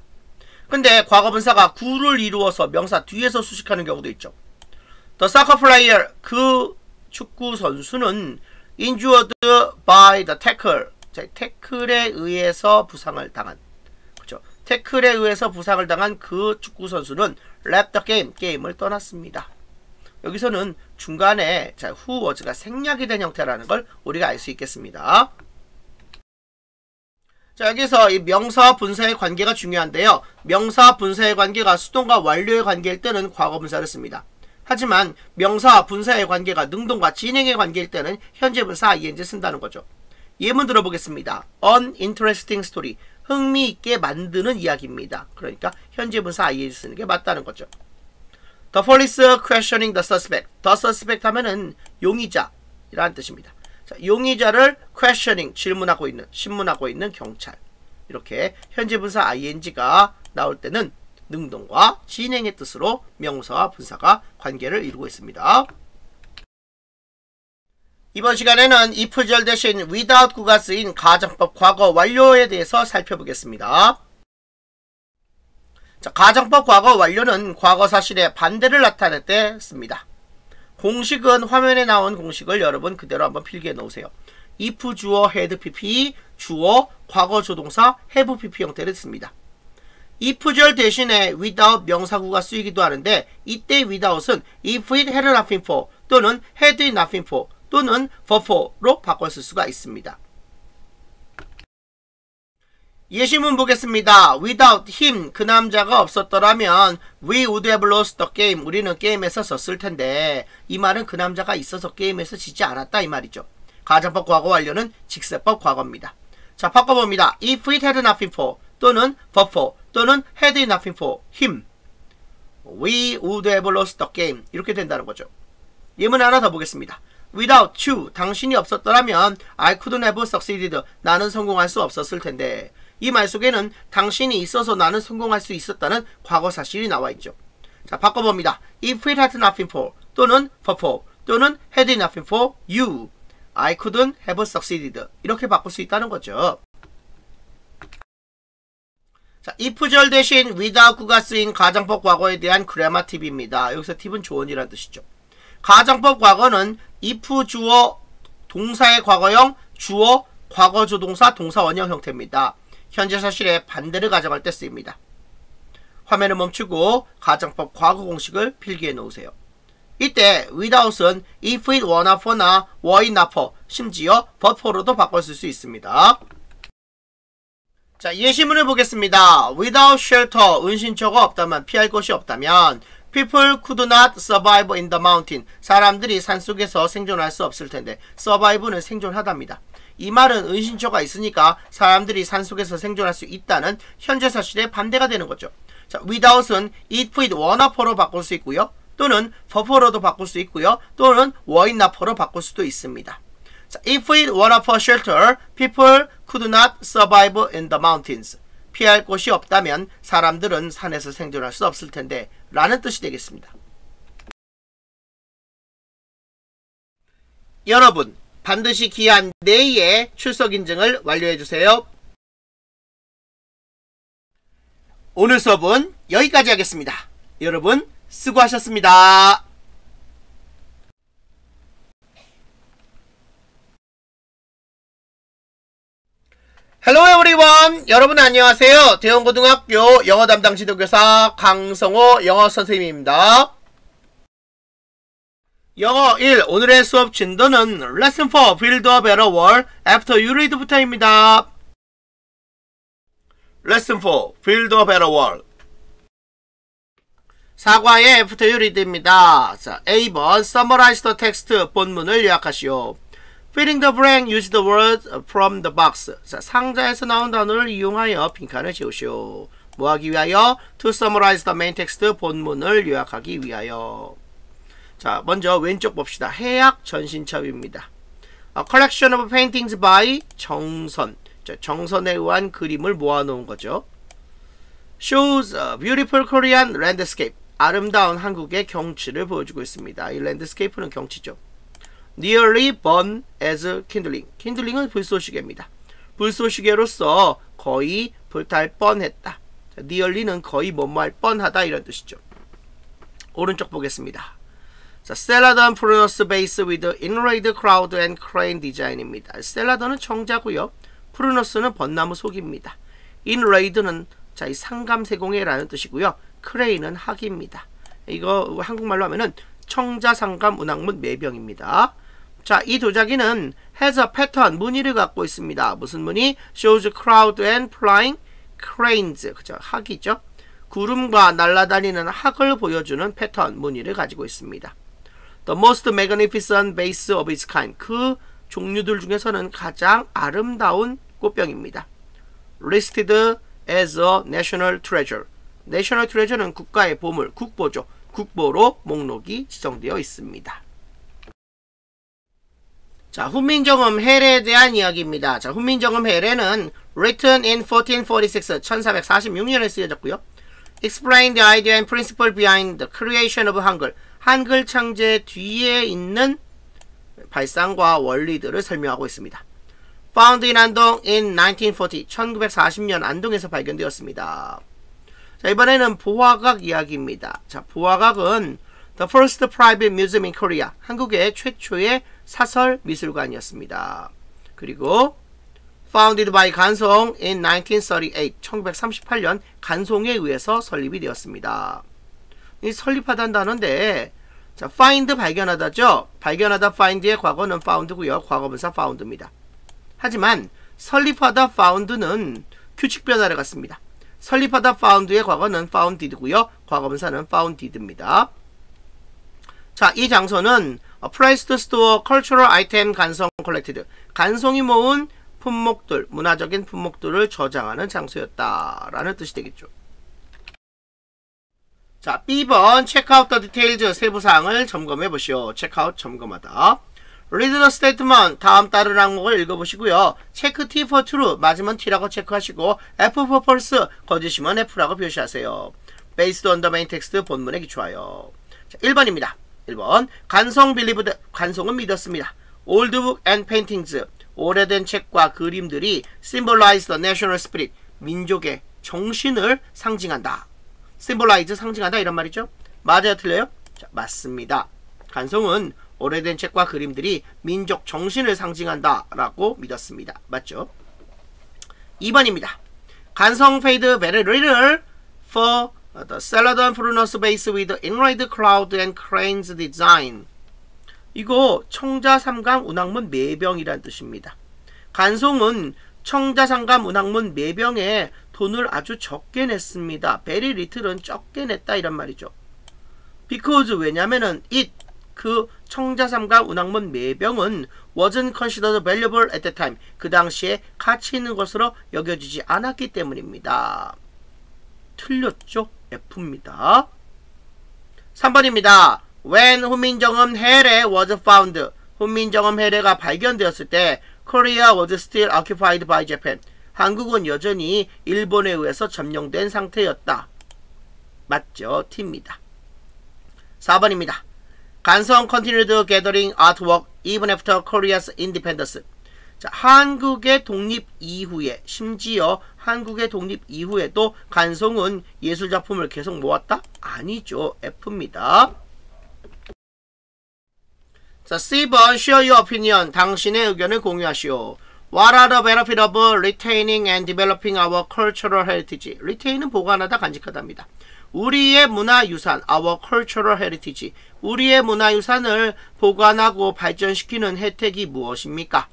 근데 과거분사가 구를 이루어서 명사 뒤에서 수식하는 경우도 있죠. The soccer player 그 축구 선수는 injured by the tackle 자, 태클에 의해서 부상을 당한 그렇죠. 태클에 의해서 부상을 당한 그 축구 선수는 left the game 게임을 떠났습니다. 여기서는 중간에 자, who was가 생략이 된 형태라는 걸 우리가 알 수 있겠습니다. 자 여기서 이 명사 분사의 관계가 중요한데요. 명사 분사의 관계가 수동과 완료의 관계일 때는 과거 분사를 씁니다. 하지만 명사 분사의 관계가 능동과 진행의 관계일 때는 현재 분사 ing 쓴다는 거죠. 예문 들어보겠습니다. uninteresting story. 흥미있게 만드는 이야기입니다. 그러니까 현재 분사 ing 쓰는 게 맞다는 거죠. The police questioning the suspect. The suspect 하면은 용의자라는 뜻입니다. 자, 용의자를 questioning 질문하고 있는 신문하고 있는 경찰 이렇게 현재 분사 ing가 나올 때는 능동과 진행의 뜻으로 명사와 분사가 관계를 이루고 있습니다. 이번 시간에는 if절 대신 without 구가 쓰인 가정법 과거 완료에 대해서 살펴보겠습니다. 자, 가정법 과거 완료는 과거 사실의 반대를 나타낼 때 씁니다. 공식은 화면에 나온 공식을 여러분 그대로 한번 필기해 놓으세요. if 주어 had pp 주어 과거 조동사 have pp 형태를 씁니다. if절 대신에 without 명사구가 쓰이기도 하는데 이때 without은 if it had nothing for 또는 had it nothing for 또는 for for로 바꿔 쓸 수가 있습니다. 예시문 보겠습니다. Without him, 그 남자가 없었더라면 We would have lost the game. 우리는 게임에서 졌을 텐데 이 말은 그 남자가 있어서 게임에서 지지 않았다 이 말이죠. 가정법 과거 완료는 직세법 과거입니다. 자 바꿔봅니다. If it had nothing for 또는 for for 또는 had nothing for him We would have lost the game. 이렇게 된다는 거죠. 예문 하나 더 보겠습니다. Without you, 당신이 없었더라면 I couldn't have succeeded. 나는 성공할 수 없었을 텐데 이 말 속에는 당신이 있어서 나는 성공할 수 있었다는 과거 사실이 나와 있죠. 자, 바꿔봅니다. If it had nothing for 또는 for for 또는 had it nothing for you, I couldn't have succeeded. 이렇게 바꿀 수 있다는 거죠. 자, if절 대신 without가 쓰인 가정법 과거에 대한 그래마 팁입니다. 여기서 팁은 조언이라는 뜻이죠. 가정법 과거는 if 주어 동사의 과거형 주어 과거 조동사 동사 원형 형태입니다. 현재 사실의 반대를 가정할 때 쓰입니다. 화면을 멈추고 가정법 과거 공식을 필기해 놓으세요. 이때 without은 if it were not for나 were it not for 심지어 but for로도 바꿔 쓸 수 있습니다. 자 예시문을 보겠습니다. without shelter 은신처가 없다면 피할 곳이 없다면 people could not survive in the mountain 사람들이 산속에서 생존할 수 없을 텐데 survive는 생존하답니다. 이 말은 은신처가 있으니까 사람들이 산속에서 생존할 수 있다는 현재 사실의 반대가 되는 거죠. 자, without은 it not for로 바꿀 수 있고요. 또는 for로도 바꿀 수 있고요. 또는 for로 바꿀 수도 있습니다. 자, if it were for shelter, people could not survive in the mountains. 피할 곳이 없다면 사람들은 산에서 생존할 수 없을 텐데 라는 뜻이 되겠습니다. 여러분 반드시 기한 내에 출석 인증을 완료해 주세요. 오늘 수업은 여기까지 하겠습니다. 여러분 수고하셨습니다. Hello everyone 여러분 안녕하세요. 대원고등학교 영어 담당 지도교사 강성호 영어 선생님입니다. 영어 1 오늘의 수업 진도는 Lesson 4 Build a Better World After You Read부터입니다. Lesson 4 Build a Better World 사과의 After You Read입니다. 자, A번 Summarize the text 본문을 요약하시오. Filling the blank, use the words from the box. 자, 상자에서 나온 단어를 이용하여 빈칸을 채우시오. 뭐 하기 위하여? To summarize the main text 본문을 요약하기 위하여. 자, 먼저 왼쪽 봅시다. 해악 전신첩입니다. A collection of paintings by 정선. 자, 정선에 의한 그림을 모아놓은 거죠. Shows a beautiful Korean landscape. 아름다운 한국의 경치를 보여주고 있습니다. 이 landscape는 경치죠. Nearly burn as kindling. kindling은 불쏘시개입니다. 불쏘시개로서 거의 불탈 뻔했다. nearly는 거의 뭐뭐할 뻔하다 이런 뜻이죠. 오른쪽 보겠습니다. 자, Celadon Prunus Vase with inlaid cloud and crane design입니다. celadon은 청자고요. prunus는 벚나무 속입니다. inlaid는 자, 이 상감세공의라는 뜻이고요. crane은 학입니다. 이거 한국말로 하면은 청자상감 운학문 매병입니다. 자, 이 도자기는 a pattern, 무늬를 갖고 있습니다. 무슨 무늬? shows cloud and flying cranes. 그죠? 학이죠. 구름과 날아다니는 학을 보여주는 패턴, 무늬를 가지고 있습니다. The most magnificent base of its kind. 그 종류들 중에서는 가장 아름다운 꽃병입니다. Listed as a national treasure. national treasure는 국가의 보물, 국보죠. 국보로 목록이 지정되어 있습니다. 자, 훈민정음 해례에 대한 이야기입니다. 자, 훈민정음 해례는 written in 1446, 1446년에 쓰여졌고요. explain the idea and principle behind the creation of 한글. 한글 창제 뒤에 있는 발상과 원리들을 설명하고 있습니다. Found in 안동 in 1940, 1940년 안동에서 발견되었습니다. 자, 이번에는 보화각 이야기입니다. 자, 보화각은 The first private museum in Korea. 한국의 최초의 사설 미술관이었습니다. 그리고 founded by 간송 in 1938. 1938년 간송에 의해서 설립이 되었습니다. 단어인데 자, find 발견하다죠. 발견하다 find의 과거는 found고요. 과거분사 found입니다. 하지만 설립하다 found는 규칙 변화를 갖습니다. 설립하다 found의 과거는 founded고요. 과거분사는 founded입니다. 자, 이 장소는 Priced Store Cultural Item 간성 Collected 간성이 모은 품목들, 문화적인 품목들을 저장하는 장소였다라는 뜻이 되겠죠. 자, B번 Checkout the Details 세부사항을 점검해 보시오. 체크아웃 점검하다. The statement 다음 따른 항목을 읽어보시고요. 체크 T for true 맞으면 T라고 체크하시고 F for false 거짓이면 F라고 표시하세요. Based on the main text 본문에 기초하여. 자, 1번입니다. 1번 간성 빌리브드 간성은 믿었습니다. Book and paintings 오래된 책과 그림들이 symbolize the national spirit 민족의 정신을 상징한다. Symbolize 상징한다 이런 말이죠. 맞아요 틀려요? 자, 맞습니다. 간성은 오래된 책과 그림들이 민족 정신을 상징한다 라고 믿었습니다. 맞죠? 2번입니다. 간성 very little for the Celadon Prunus base with inlaid cloud and cranes design. 이거 청자삼감 운항문 매병이란 뜻입니다. 간송은 청자삼감 운항문 매병에 돈을 아주 적게 냈습니다. 베리 리틀은 적게 냈다 이란 말이죠. because 왜냐면은 it 그 청자삼감 운항문 매병은 wasn't considered valuable at the time. 그 당시에 가치 있는 것으로 여겨지지 않았기 때문입니다. 틀렸죠? F입니다. 3번입니다. When 훈민정음 해례 was found. 훈민정음 해례가 발견되었을 때 Korea was still occupied by Japan. 한국은 여전히 일본에 의해서 점령된 상태였다. 맞죠? T입니다. 4번입니다. 간성 continued gathering artwork even after Korea's independence. 자, 한국의 독립 이후에 심지어 한국의 독립 이후에도 간송은 예술 작품을 계속 모았다? 아니죠. F입니다. 자, C번 share your opinion. 당신의 의견을 공유하시오. What are the benefits of retaining and developing our cultural heritage? retain은 보관하다 간직하다입니다. 우리의 문화유산, our cultural heritage. 우리의 문화유산을 보관하고 발전시키는 혜택이 무엇입니까?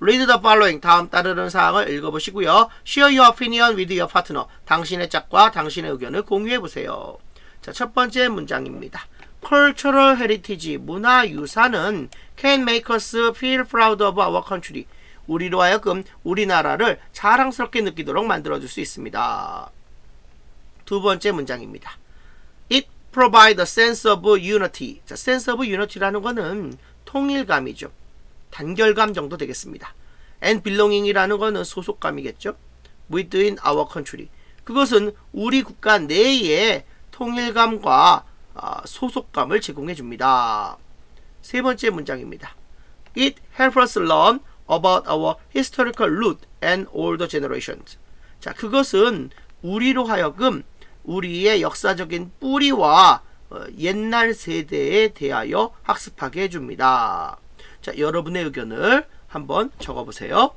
Read the following. 다음 따르는 사항을 읽어보시고요. Share your opinion with your partner. 당신의 짝과 당신의 의견을 공유해보세요. 자, 첫 번째 문장입니다. Cultural heritage, 문화유산은 can make us feel proud of our country. 우리로 하여금 우리나라를 자랑스럽게 느끼도록 만들어줄 수 있습니다. 두 번째 문장입니다. It provide a sense of unity. 자, sense of unity라는 거는 통일감이죠. 단결감 정도 되겠습니다. and belonging이라는 거는 소속감이겠죠. within our country. 그것은 우리 국가 내에 통일감과 어, 소속감을 제공해 줍니다. 세 번째 문장입니다. It helps us learn about our historical root and older generations. 자, 그것은 우리로 하여금 우리의 역사적인 뿌리와 어, 옛날 세대에 대하여 학습하게 해줍니다. 자, 여러분의 의견을 한번 적어보세요.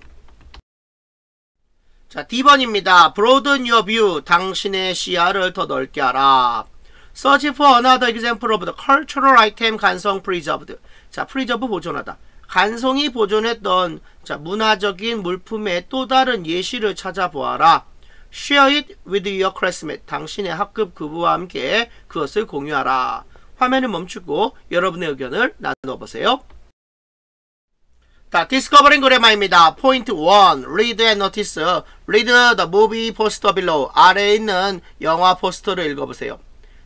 자, D번입니다. Broaden your view. 당신의 시야를 더 넓게 하라. Search for another example of the cultural item 간성 preserved. 자, preserve 보존하다. 간성이 보존했던 자, 문화적인 물품의 또 다른 예시를 찾아보아라. Share it with your classmate. 당신의 학급 급우와 함께 그것을 공유하라. 화면을 멈추고 여러분의 의견을 나눠보세요. 자, Discovering Grammar입니다. 포인트 1. Read and notice. Read the movie poster below. 아래에 있는 영화 포스터를 읽어보세요.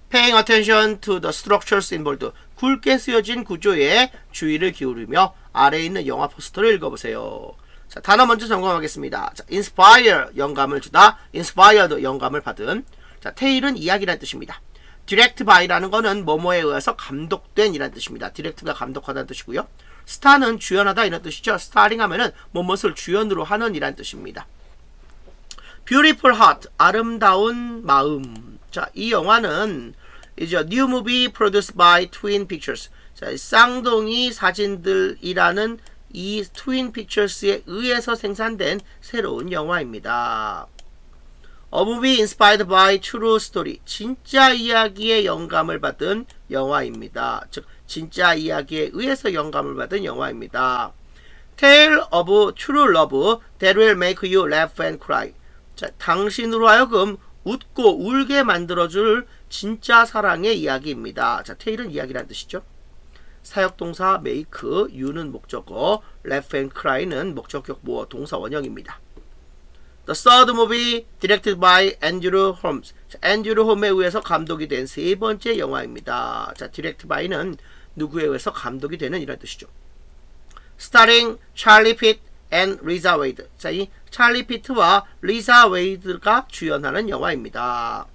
Paying attention to the structures in bold. 굵게 쓰여진 구조에 주의를 기울이며 아래에 있는 영화 포스터를 읽어보세요. 자, 단어 먼저 점검하겠습니다. 자, inspire 영감을 주다, inspired 영감을 받은. 자, tale은 이야기라는 뜻입니다. direct by라는 거는 뭐뭐에 의해서 감독된 이란 뜻입니다. direct가 감독하다는 뜻이고요. star는 주연하다 이런 뜻이죠. starring 하면은 뭐뭇을 주연으로 하는 이란 뜻입니다. beautiful heart 아름다운 마음. 자, 이 영화는 이제 new movie produced by Twin Pictures. 자, 쌍둥이 사진들이라는 이 트윈 픽처스에 의해서 생산된 새로운 영화입니다. A movie inspired by true story. 진짜 이야기의 영감을 받은 영화입니다. 즉, 진짜 이야기에 의해서 영감을 받은 영화입니다. Tale of True Love that will make you laugh and cry. 자, 당신으로 하여금 웃고 울게 만들어줄 진짜 사랑의 이야기입니다. 자, 테일은 이야기란 뜻이죠. 사역동사 make, you는 목적어, laugh and cry는 목적격 보어 동사 원형입니다. The third movie directed by Andrew Holmes. 자, Andrew Holmes에 의해서 감독이 된 세 번째 영화입니다. 자, direct by는 누구에 의해서 감독이 되는 이런 뜻이죠. Starring Charlie Pitt and Lisa Wade. 자, 이 찰리 피트와 리사 웨이드가 주연하는 영화입니다.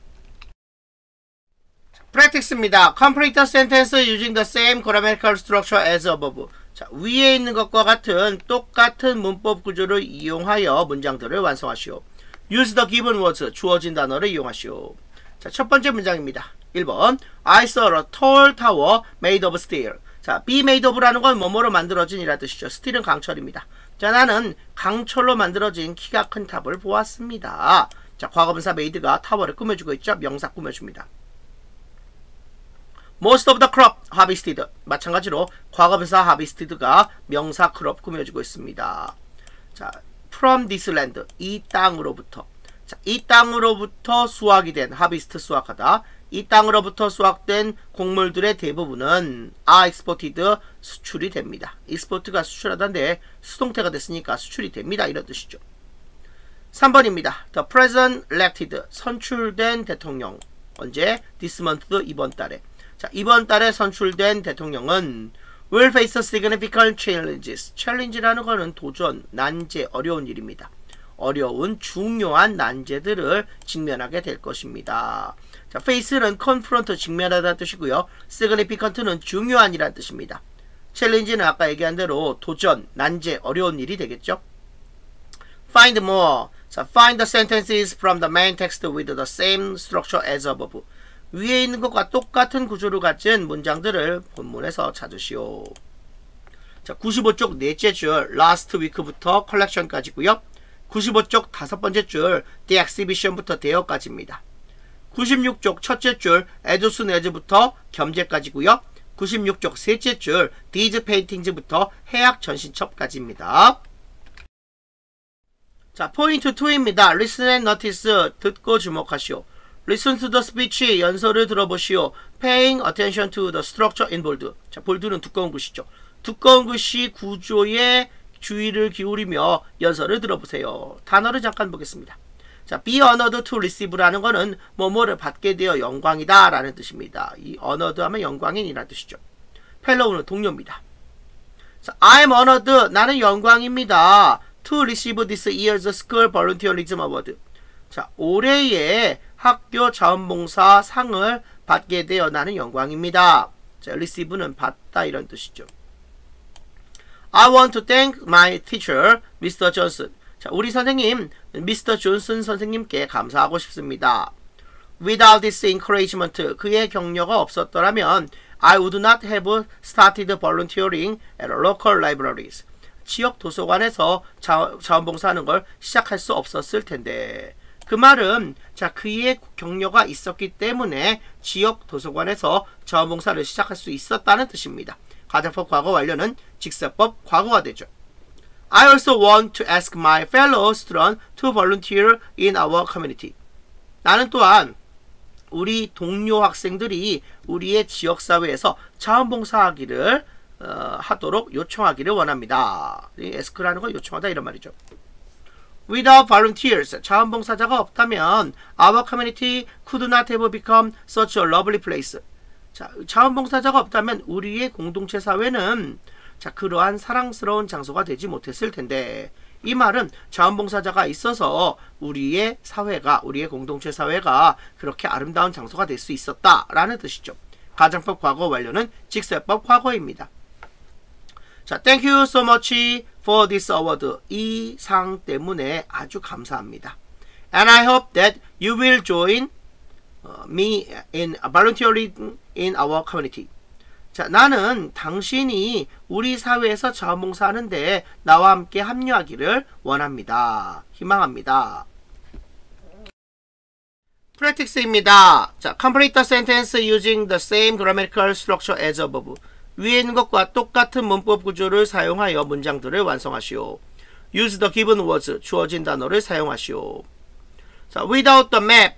Practice입니다. complete sentence using the same grammatical structure as above. 자, 위에 있는 것과 같은 똑같은 문법 구조를 이용하여 문장들을 완성하시오. use the given words, 주어진 단어를 이용하시오. 자, 첫 번째 문장입니다. 1번 I saw a tall tower made of steel. 자, be made of라는 건 뭐뭐로 만들어진 이라 뜻이죠. steel은 강철입니다. 자, 나는 강철로 만들어진 키가 큰 탑을 보았습니다. 자, 과거분사 made가 타워를 꾸며주고 있죠. 명사 꾸며줍니다. Most of the crop harvested. 마찬가지로 과거분사 harvested가 명사 crop 꾸며주고 있습니다. 자, from this land. 이 땅으로부터. 자, 이 땅으로부터 수확이 된 harvest 수확하다. 이 땅으로부터 수확된 곡물들의 대부분은 are exported 수출이 됩니다. export가 수출하다인데 수동태가 됐으니까 수출이 됩니다. 이런 뜻이죠. 3번입니다. The president elected 선출된 대통령 언제? this month 이번 달에 자, 이번 달에 선출된 대통령은 will face significant challenges. challenge라는 것은 도전, 난제, 어려운 일입니다. 어려운 중요한 난제들을 직면하게 될 것입니다. 자, face는 confront, 직면하다는 뜻이고요. significant는 중요한이라는 뜻입니다. challenge는 아까 얘기한 대로 도전, 난제, 어려운 일이 되겠죠. find more. 자, find the sentences from the main text with the same structure as above. 위에 있는 것과 똑같은 구조를 가진 문장들을 본문에서 찾으시오. 자, 95쪽 넷째 줄 last week부터 collection까지고요. 95쪽 다섯 번째 줄 the exhibition부터 there까지입니다. 96쪽 첫째 줄 에드스 네즈부터 겸재까지고요. 96쪽 셋째 줄 These paintings부터 해악전신첩까지입니다. 자, 포인트 2입니다. Listen and notice. 듣고 주목하시오. Listen to the speech. 연설을 들어보시오. Paying attention to the structure in bold. 자, 볼드는 두꺼운 글씨죠. 두꺼운 글씨 구조에 주의를 기울이며 연설을 들어보세요. 단어를 잠깐 보겠습니다. 자, be honored to receive라는 거는 뭐뭐를 받게 되어 영광이다 라는 뜻입니다. 이 honored 하면 영광인이라는 뜻이죠. fellow는 동료입니다. 자, I'm honored. 나는 영광입니다. to receive this year's school volunteerism award. 자, 올해의 학교 자원봉사 상을 받게 되어 나는 영광입니다. 자, receive는 받다 이런 뜻이죠. I want to thank my teacher, Mr. Johnson. 자, 우리 선생님 미스터 존슨 선생님께 감사하고 싶습니다. Without this encouragement, 그의 격려가 없었더라면 I would not have started volunteering at local libraries. 지역 도서관에서 자, 자원봉사하는 걸 시작할 수 없었을 텐데. 그 말은 자 그의 격려가 있었기 때문에 지역 도서관에서 자원봉사를 시작할 수 있었다는 뜻입니다. 가정법 과거 완료는 직사법 과거가 되죠. I also want to ask my fellow students to volunteer in our community. 나는 또한 우리 동료 학생들이 우리의 지역사회에서 자원봉사하기를 어, 하도록 요청하기를 원합니다. 에스크라는 거 요청하다 이런 말이죠. Without volunteers, 자원봉사자가 없다면 our community could not have become such a lovely place. 자, 자원봉사자가 없다면 우리의 공동체 사회는 자, 그러한 사랑스러운 장소가 되지 못했을 텐데 이 말은 자원봉사자가 있어서 우리의 사회가 우리의 공동체 사회가 그렇게 아름다운 장소가 될 수 있었다라는 뜻이죠. 가정법 과거 완료는 직설법 과거입니다. 자, thank you so much for this award. 이 상 때문에 아주 감사합니다. And I hope that you will join me in volunteering in our community. 자, 나는 당신이 우리 사회에서 자원봉사하는데 나와 함께 합류하기를 원합니다. 희망합니다. 프랙틱스입니다. 자, complete the sentence using the same grammatical structure as above. 위에 있는 것과 똑같은 문법 구조를 사용하여 문장들을 완성하시오. use the given words. 주어진 단어를 사용하시오. 자, without the map.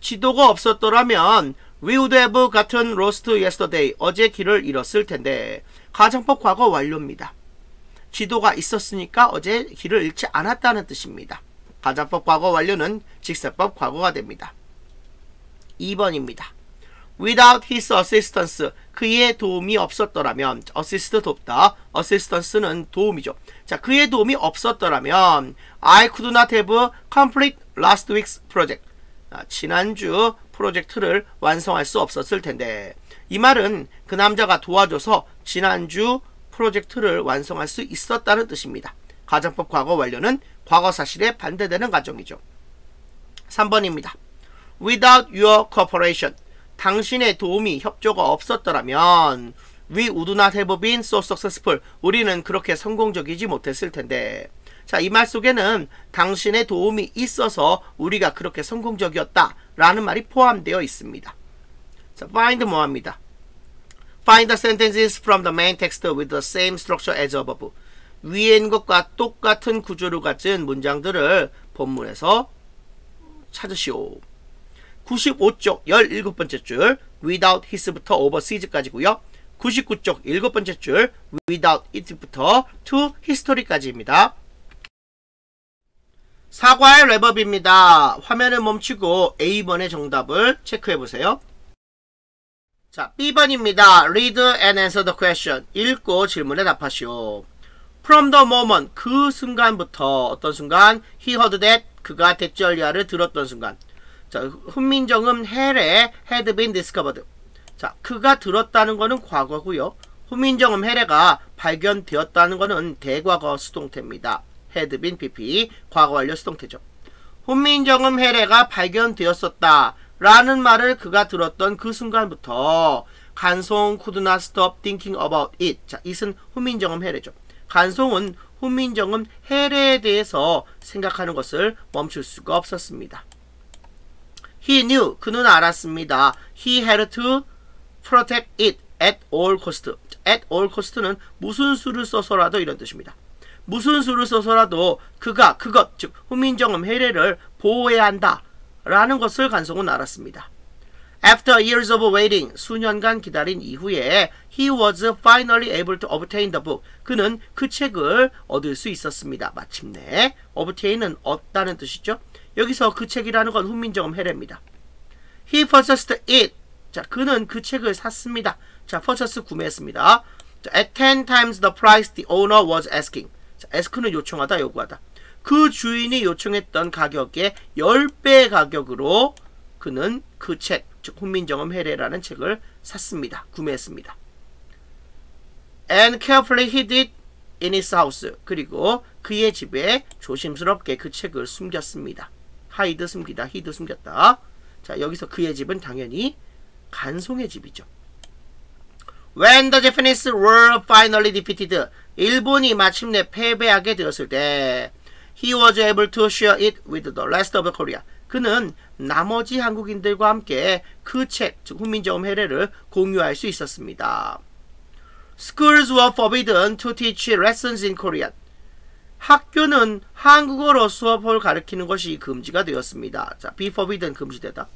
지도가 없었더라면 we would have gotten lost yesterday. 어제 길을 잃었을 텐데. 가정법 과거 완료입니다. 지도가 있었으니까 어제 길을 잃지 않았다는 뜻입니다. 가정법 과거 완료는 직설법 과거가 됩니다. 2번입니다. Without his assistance, 그의 도움이 없었더라면, assist 돕다, assistance는 도움이죠. 자, 그의 도움이 없었더라면, I could not have complete last week's project. 아, 지난주 프로젝트를 완성할 수 없었을 텐데, 이 말은 그 남자가 도와줘서 지난주 프로젝트를 완성할 수 있었다는 뜻입니다. 가정법 과거 완료는 과거 사실에 반대되는 가정이죠. 3번입니다. Without your cooperation, 당신의 도움이 협조가 없었더라면 we would not have been so successful. 우리는 그렇게 성공적이지 못했을 텐데. 자, 이 말 속에는 당신의 도움이 있어서 우리가 그렇게 성공적이었다 라는 말이 포함되어 있습니다. 자, find 뭐합니다. Find the sentences from the main text with the same structure as above. 위에 있는 것과 똑같은 구조를 가진 문장들을 본문에서 찾으시오. 95쪽 17번째 줄 without his부터 overseas까지고요. 99쪽 7번째 줄 without it부터 to history까지입니다. 사과의 랩업입니다. 화면을 멈추고 A번의 정답을 체크해보세요. 자, B번입니다. Read and answer the question. 읽고 질문에 답하시오. From the moment, 그 순간부터 어떤 순간? He heard that, 그가 대절리아를 들었던 순간. 자, 훈민정음 해례 been discovered. 자, 그가 들었다는 거는 과거고요. 훈민정음 해례가 발견되었다는 거는 대과거 수동태입니다. had been pp 과거 완료 수동태죠. 훈민정음 해례가 발견되었었다 라는 말을 그가 들었던 그 순간부터 간송 could not stop thinking about it. 자, it은 훈민정음 해례죠. 간송은 훈민정음 해례에 대해서 생각하는 것을 멈출 수가 없었습니다. He knew. 그는 알았습니다. He had to protect it at all cost. at all cost는 무슨 수를 써서라도 이런 뜻입니다. 무슨 수를 써서라도 그가 그것 즉 훈민정음 해례를 보호해야 한다 라는 것을 간송은 알았습니다. After years of waiting, 수년간 기다린 이후에 he was finally able to obtain the book. 그는 그 책을 얻을 수 있었습니다. 마침내 obtain은 얻다는 뜻이죠. 여기서 그 책이라는 건 훈민정음 해례입니다. He purchased it. 자, 그는 그 책을 샀습니다. 자, purchase 구매했습니다. 자, at 10 times the price the owner was asking. 자, ask는 요청하다, 요구하다. 그 주인이 요청했던 가격의 10배 가격으로 그는 그 책, 즉 훈민정음 해례라는 책을 샀습니다. 구매했습니다. And carefully hid it in his house. 그리고 그의 집에 조심스럽게 그 책을 숨겼습니다. Hide 숨기다, hid 숨겼다. 자, 여기서 그의 집은 당연히 간송의 집이죠. When the Japanese were finally defeated, 일본이 마침내 패배하게 되었을 때 he was able to share it with the rest of Korea. 그는 나머지 한국인들과 함께 그 책, 즉 훈민정음 해례를 공유할 수 있었습니다. Schools were forbidden to teach lessons in Korean. 학교는 한국어로 수업을 가르치는 것이 금지가 되었습니다. 자, be forbidden 금지되다.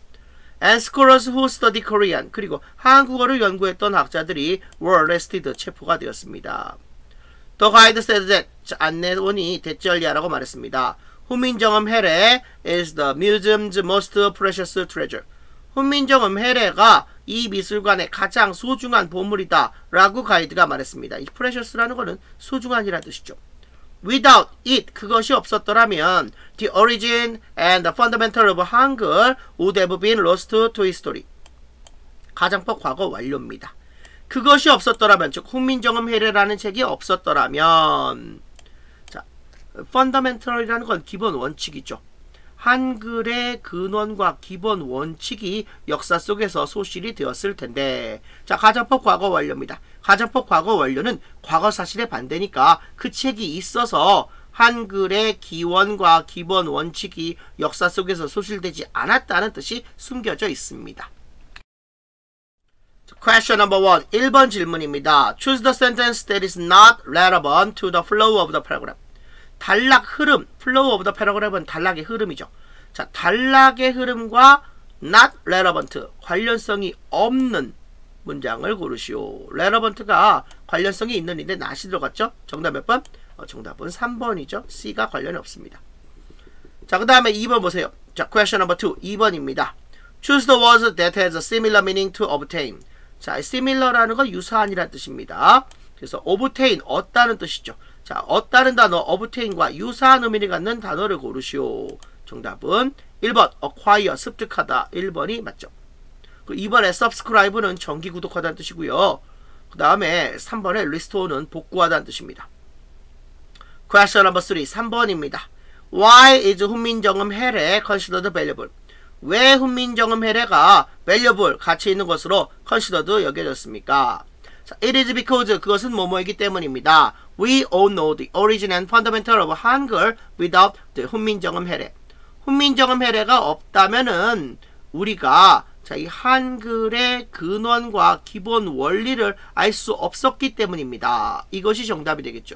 And scholars who study Korean 그리고 한국어를 연구했던 학자들이 were arrested 체포가 되었습니다. The guide said that 안내원이 대절리하라고 말했습니다. 훈민정음 해례 is the museum's most precious treasure. 훈민정음 해례가 이 미술관의 가장 소중한 보물이다 라고 가이드가 말했습니다. 이 precious라는 것은 소중한이라는 뜻이죠. Without it, 그것이 없었더라면 the origin and the fundamental of 한글 would have been lost to history. 가장법 과거 완료입니다. 그것이 없었더라면, 즉 훈민정음 해례라는 책이 없었더라면 자, fundamental이라는 건 기본 원칙이죠. 한글의 근원과 기본 원칙이 역사 속에서 소실이 되었을 텐데 자 가정법 과거 완료입니다. 가정법 과거 완료는 과거 사실의 반대니까 그 책이 있어서 한글의 기원과 기본 원칙이 역사 속에서 소실되지 않았다는 뜻이 숨겨져 있습니다. Question number one. 1번 질문입니다. Choose the sentence that is not relevant to the flow of the paragraph. 단락 흐름, flow of the paragraph은 단락의 흐름이죠. 자, 단락의 흐름과 not relevant, 관련성이 없는 문장을 고르시오. relevant가 관련성이 있는인데 not이 들어갔죠? 정답 몇 번? 어, 정답은 3번이죠. C가 관련이 없습니다. 자, 그 다음에 2번 보세요. 자, question number 2. 2번입니다. Choose the words that has a similar meaning to obtain. 자, similar라는 건 유사한이라는 뜻입니다. 그래서 obtain, 얻다는 뜻이죠. 자, 얻다는 단어, obtain과 유사한 의미를 갖는 단어를 고르시오. 정답은 1번, acquire, 습득하다. 1번이 맞죠. 그 2번에 subscribe는 정기 구독하다는 뜻이고요. 그 다음에 3번에 restore는 복구하다는 뜻입니다. Question number 3, 3번입니다. Why is 훈민정음 해례 considered valuable? 왜 훈민정음 해례가 valuable, 가치 있는 것으로 considered 여겨졌습니까? 자, it is because 그것은 뭐뭐이기 때문입니다. We all know the origin and fundamental of 한글 without the 훈민정음 해례. 훈민정음 해례가 없다면은 우리가 자, 이 한글의 근원과 기본 원리를 알 수 없었기 때문입니다. 이것이 정답이 되겠죠.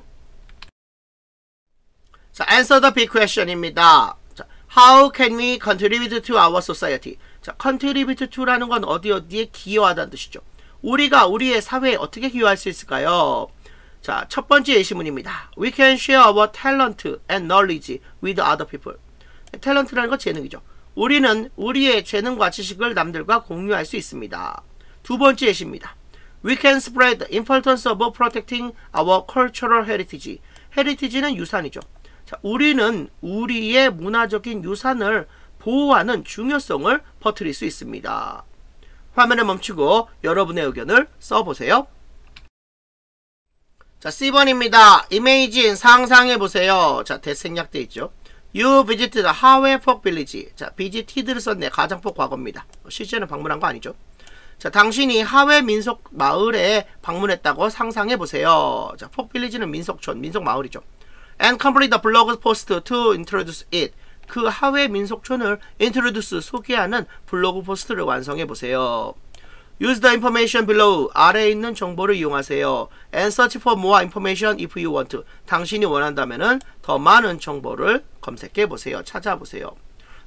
자, answer the big question입니다. 자, how can we contribute to our society? 자, contribute to라는 건 어디 어디에 기여하다는 뜻이죠. 우리가 우리의 사회에 어떻게 기여할 수 있을까요? 자, 첫 번째 예시문입니다. We can share our talent and knowledge with other people. 탤런트라는 건 재능이죠. 우리는 우리의 재능과 지식을 남들과 공유할 수 있습니다. 두 번째 예시입니다. We can spread the importance of protecting our cultural heritage. heritage는 유산이죠. 자, 우리는 우리의 문화적인 유산을 보호하는 중요성을 퍼뜨릴 수 있습니다. 화면을 멈추고 여러분의 의견을 써보세요. 자, C번입니다. 이메이진 상상해보세요. 자, 대 생략돼 있죠. You visited 하웨 폭 빌리지. 자, visited를 썼네. 가장폭 과거입니다. 실제는 방문한 거 아니죠. 자, 당신이 하웨 민속 마을에 방문했다고 상상해 보세요. 자, 폭 빌리지는 민속촌, 민속 마을이죠. And complete the blog post to introduce it. 그 하회 민속촌을 introduce 소개하는 블로그 포스트를 완성해 보세요. Use the information below. 아래에 있는 정보를 이용하세요. And search for more information if you want. 당신이 원한다면 더 많은 정보를 검색해 보세요. 찾아보세요.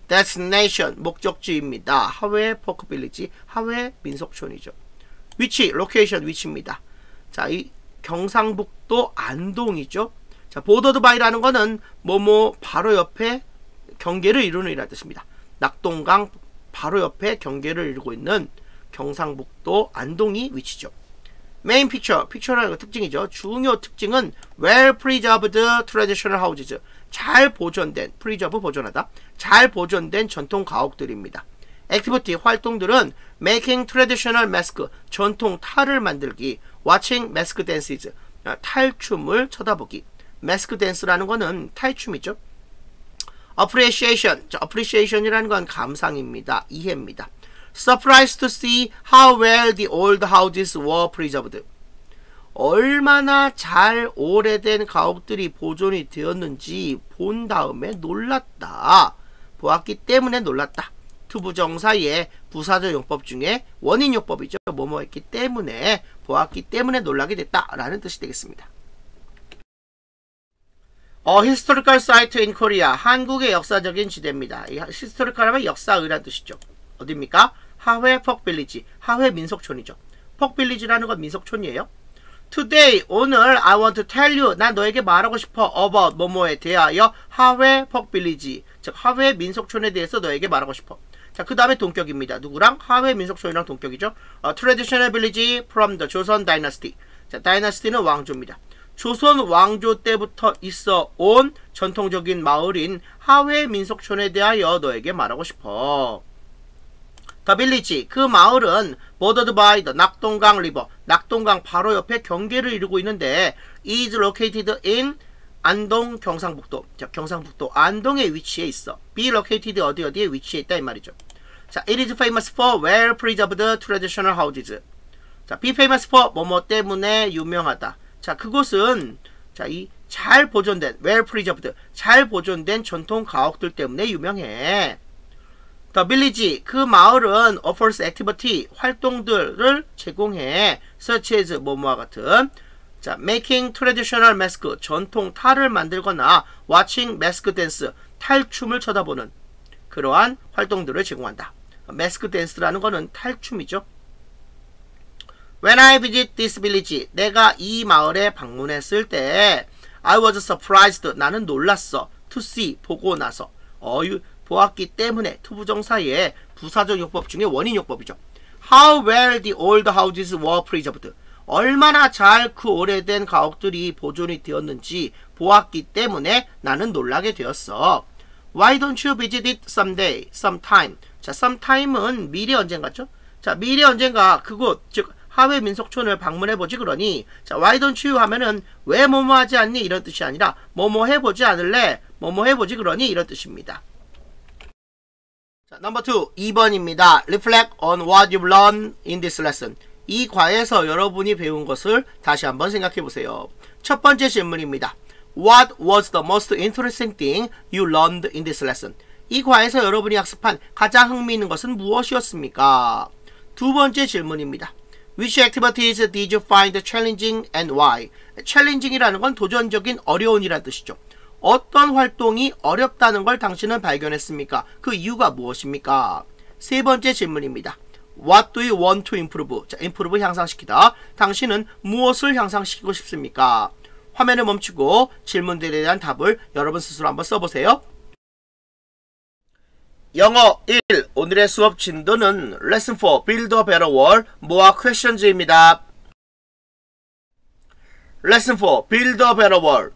Destination, 목적지입니다. 하회 Folk Village, 하회 민속촌이죠. 위치, location, 위치입니다. 자, 이 경상북도 안동이죠. 자, bordered by라는 거는 뭐뭐 바로 옆에 경계를 이루는 이라는 뜻입니다. 낙동강 바로 옆에 경계를 이루고 있는 경상북도 안동이 위치죠. main feature, feature라는 거 특징이죠. 중요 특징은 well preserved traditional houses. 잘 보존된, preserve 보존하다. 잘 보존된 전통 가옥들입니다. activity 활동들은 making traditional mask 전통 탈을 만들기, watching mask dances 탈춤을 쳐다보기. 마스크 댄스라는 거는 탈춤이죠. Appreciation. 자, appreciation이라는 건 감상입니다. 이해입니다. surprised to see how well the old houses were preserved. 얼마나 잘 오래된 가옥들이 보존이 되었는지 본 다음에 놀랐다. 보았기 때문에 놀랐다. 투부정사의 부사적 용법 중에 원인 용법이죠. 뭐뭐 했기 때문에 보았기 때문에 놀라게 됐다. 라는 뜻이 되겠습니다. a historical site in Korea. 한국의 역사적인 지대입니다. 이 historical 하면 역사의란 뜻이죠. 어딥니까? 하회 Folk Village. 하회 민속촌이죠. Folk Village라는 건 민속촌이에요. Today, 오늘 I want to tell you. 난 너에게 말하고 싶어. about 뭐뭐에 대하여 하회 Folk Village. 즉 하회 민속촌에 대해서 너에게 말하고 싶어. 자, 그 다음에 동격입니다. 누구랑? 하회 민속촌이랑 동격이죠. 어, traditional village from the 조선 dynasty. 자, 다이너스티는 왕조입니다. 조선 왕조 때부터 있어 온 전통적인 마을인 하회 민속촌에 대하여 너에게 말하고 싶어. 더 빌리지. 그 마을은 bordered by the 낙동강 리버 낙동강 바로 옆에 경계를 이루고 있는데 is located in 안동 경상북도. 자 경상북도 안동에 위치해 있어. be located 어디 어디에 위치해 있다 이 말이죠. 자 it is famous for well preserved traditional houses. 자 be famous for 뭐뭐 때문에 유명하다 자 그곳은 자 이 잘 보존된 well preserved 잘 보존된 전통 가옥들 때문에 유명해 The village, 그 마을은 offers activity, 활동들을 제공해 such as 뭐뭐와 같은 자, making traditional mask, 전통 탈을 만들거나 watching mask dance, 탈춤을 쳐다보는 그러한 활동들을 제공한다. mask dance라는 거는 탈춤이죠. When I visit this village, 내가 이 마을에 방문했을 때 I was surprised, 나는 놀랐어. to see, 보고 나서. 어유 보았기 때문에 투부정사의 부사적 용법 중에 원인 용법이죠. How well the old houses were preserved. 얼마나 잘 그 오래된 가옥들이 보존이 되었는지 보았기 때문에 나는 놀라게 되었어. Why don't you visit it someday, sometime? 자, sometime은 미래 언젠가죠? 자, 미래 언젠가 그곳, 즉 하회 민속촌을 방문해보지 그러니 자, why don't you 하면은 왜 뭐뭐 하지 않니? 이런 뜻이 아니라 뭐뭐 해보지 않을래? 뭐뭐 해보지 그러니? 이런 뜻입니다. 자, 넘버 2, 2번입니다. Reflect on what you've learned in this lesson. 이 과에서 여러분이 배운 것을 다시 한번 생각해 보세요. 첫 번째 질문입니다. What was the most interesting thing you learned in this lesson? 이 과에서 여러분이 학습한 가장 흥미있는 것은 무엇이었습니까? 두 번째 질문입니다. Which activities did you find challenging and why? challenging이라는 건 도전적인 어려운이라는 뜻이죠. 어떤 활동이 어렵다는 걸 당신은 발견했습니까? 그 이유가 무엇입니까? 세 번째 질문입니다. What do you want to improve? 자, improve 향상시키다. 당신은 무엇을 향상시키고 싶습니까? 화면을 멈추고 질문들에 대한 답을 여러분 스스로 한번 써보세요. 영어 1. 오늘의 수업 진도는 Lesson 4 Build a Better World 모아 퀘션즈입니다. Lesson 4 Build a Better World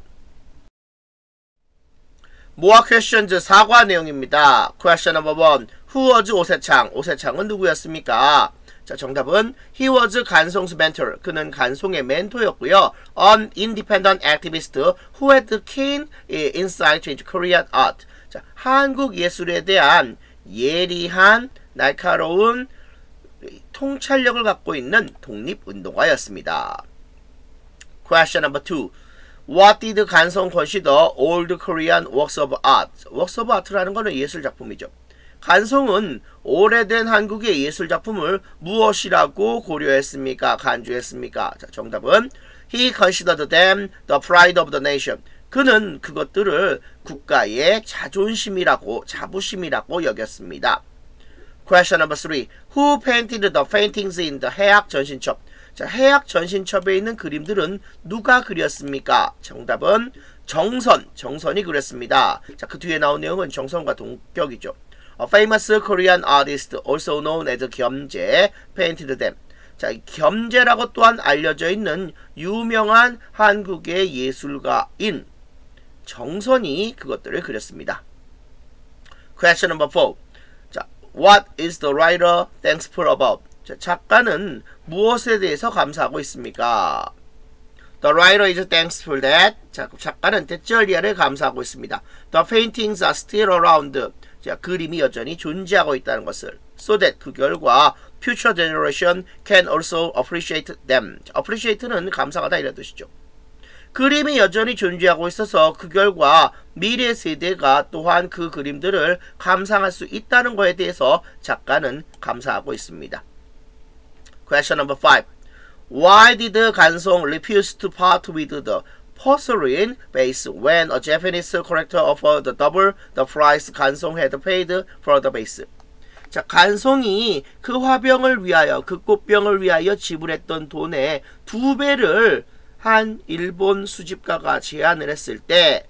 모아 퀘션즈 사과 내용입니다. Question number 1. Who was 오세창? 오세창은 누구였습니까? 자, 정답은 He was 간송's mentor. 그는 간송의 멘토였고요. An independent activist who had keen insight into Korean art. 자, 한국 예술에 대한 예리한 날카로운 통찰력을 갖고 있는 독립운동가였습니다. Question number 2. What did 간성 consider old Korean works of art? works of art라는 것은 예술 작품이죠. 간성은 오래된 한국의 예술 작품을 무엇이라고 고려했습니까? 간주했습니까? 자, 정답은 He considered them the pride of the nation. 그는 그것들을 국가의 자존심이라고 자부심이라고 여겼습니다. Question number 3. Who painted the paintings in the 해학 전신첩? 자, 해학 전신첩에 있는 그림들은 누가 그렸습니까? 정답은 정선, 정선이 그렸습니다. 자, 그 뒤에 나온 내용은 정선과 동격이죠. A famous Korean artist, also known as 겸재, painted them. 자, 겸재라고 또한 알려져 있는 유명한 한국의 예술가인 정선이 그것들을 그렸습니다. Question number 4. 자, what is the writer thankful about? 자, 작가는 무엇에 대해서 감사하고 있습니까? The writer is thankful that 자, 작가는 대절리아를 감사하고 있습니다. The paintings are still around. 자, 그림이 여전히 존재하고 있다는 것을. So that 그 결과 future generation can also appreciate them. 자, appreciate는 감사하다 이런 뜻이죠. 그림이 여전히 존재하고 있어서 그 결과 미래 세대가 또한 그 그림들을 감상할 수 있다는 것에 대해서 작가는 감사하고 있습니다. Question number 5. Why did 간송 refuse to part with the porcelain vase when a Japanese collector offered double the price 간송 had paid for the vase? 자, 간송이 그 화병을 위하여, 그 꽃병을 위하여 지불했던 돈의 두 배를 한 일본 수집가가 제안을 했을 때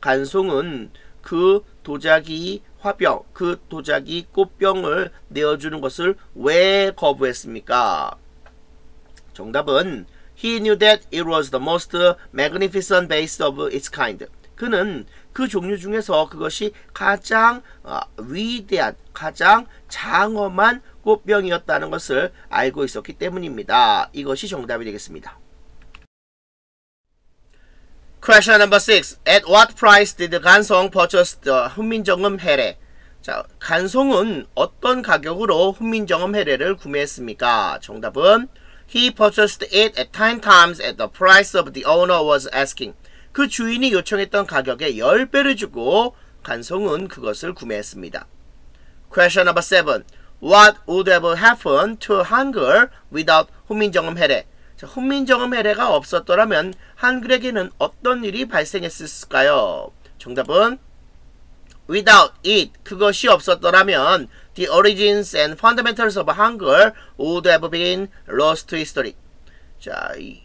간송은 그 도자기 화병, 그 도자기 꽃병을 내어주는 것을 왜 거부했습니까? 정답은 He knew that it was the most magnificent vase of its kind. 그는 그 종류 중에서 그것이 가장 어, 위대한, 가장 장엄한 꽃병이었다는 것을 알고 있었기 때문입니다. 이것이 정답이 되겠습니다. Question number 6. At what price did 간송 purchase the 훈민정음 해례? 자, 간송은 어떤 가격으로 훈민정음 해례를 구매했습니까? 정답은 He purchased it at 10 times at the price of the owner was asking. 그 주인이 요청했던 가격의 10배를 주고 간송은 그것을 구매했습니다. Question number 7. What would have happened to 한글 without 훈민정음 해례? 자, 훈민정음 해례가 없었더라면 한글에게는 어떤 일이 발생했을까요? 정답은 without it 그것이 없었더라면 the origins and fundamentals of 한글 would have been lost to history. 자, 이,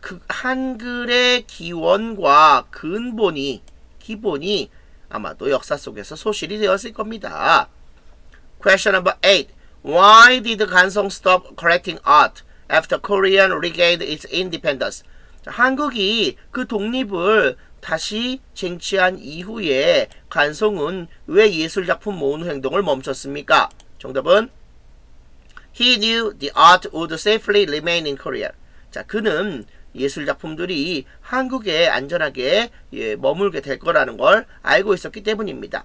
그 한글의 기원과 근본이 기본이 아마도 역사 속에서 소실이 되었을 겁니다. Question number 8. Why did 간송 stop collecting art? After Korean regained its independence. 자, 한국이 그 독립을 다시 쟁취한 이후에 간송은 왜 예술작품 모으는 행동을 멈췄습니까? 정답은 He knew the art would safely remain in Korea. 자, 그는 예술작품들이 한국에 안전하게 예, 머물게 될 거라는 걸 알고 있었기 때문입니다.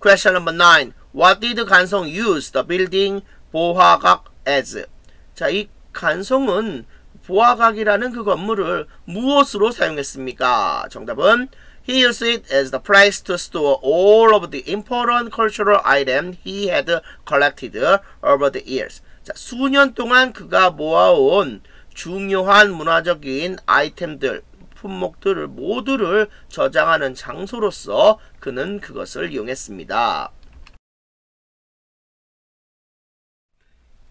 Question number 9. What did 간송 use the building 보화각 as? 자, 이 간송은 보아각이라는 그 건물을 무엇으로 사용했습니까? 정답은 He used it as the place to store all of the important cultural items he had collected over the years. 자, 수년 동안 그가 모아온 중요한 문화적인 아이템들, 품목들을 모두를 저장하는 장소로서 그는 그것을 이용했습니다.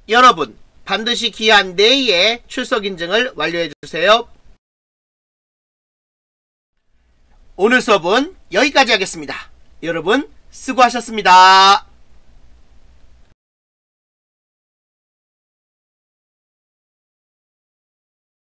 여러분, 반드시 기한 내에 출석 인증을 완료해 주세요. 오늘 수업은 여기까지 하겠습니다. 여러분 수고하셨습니다.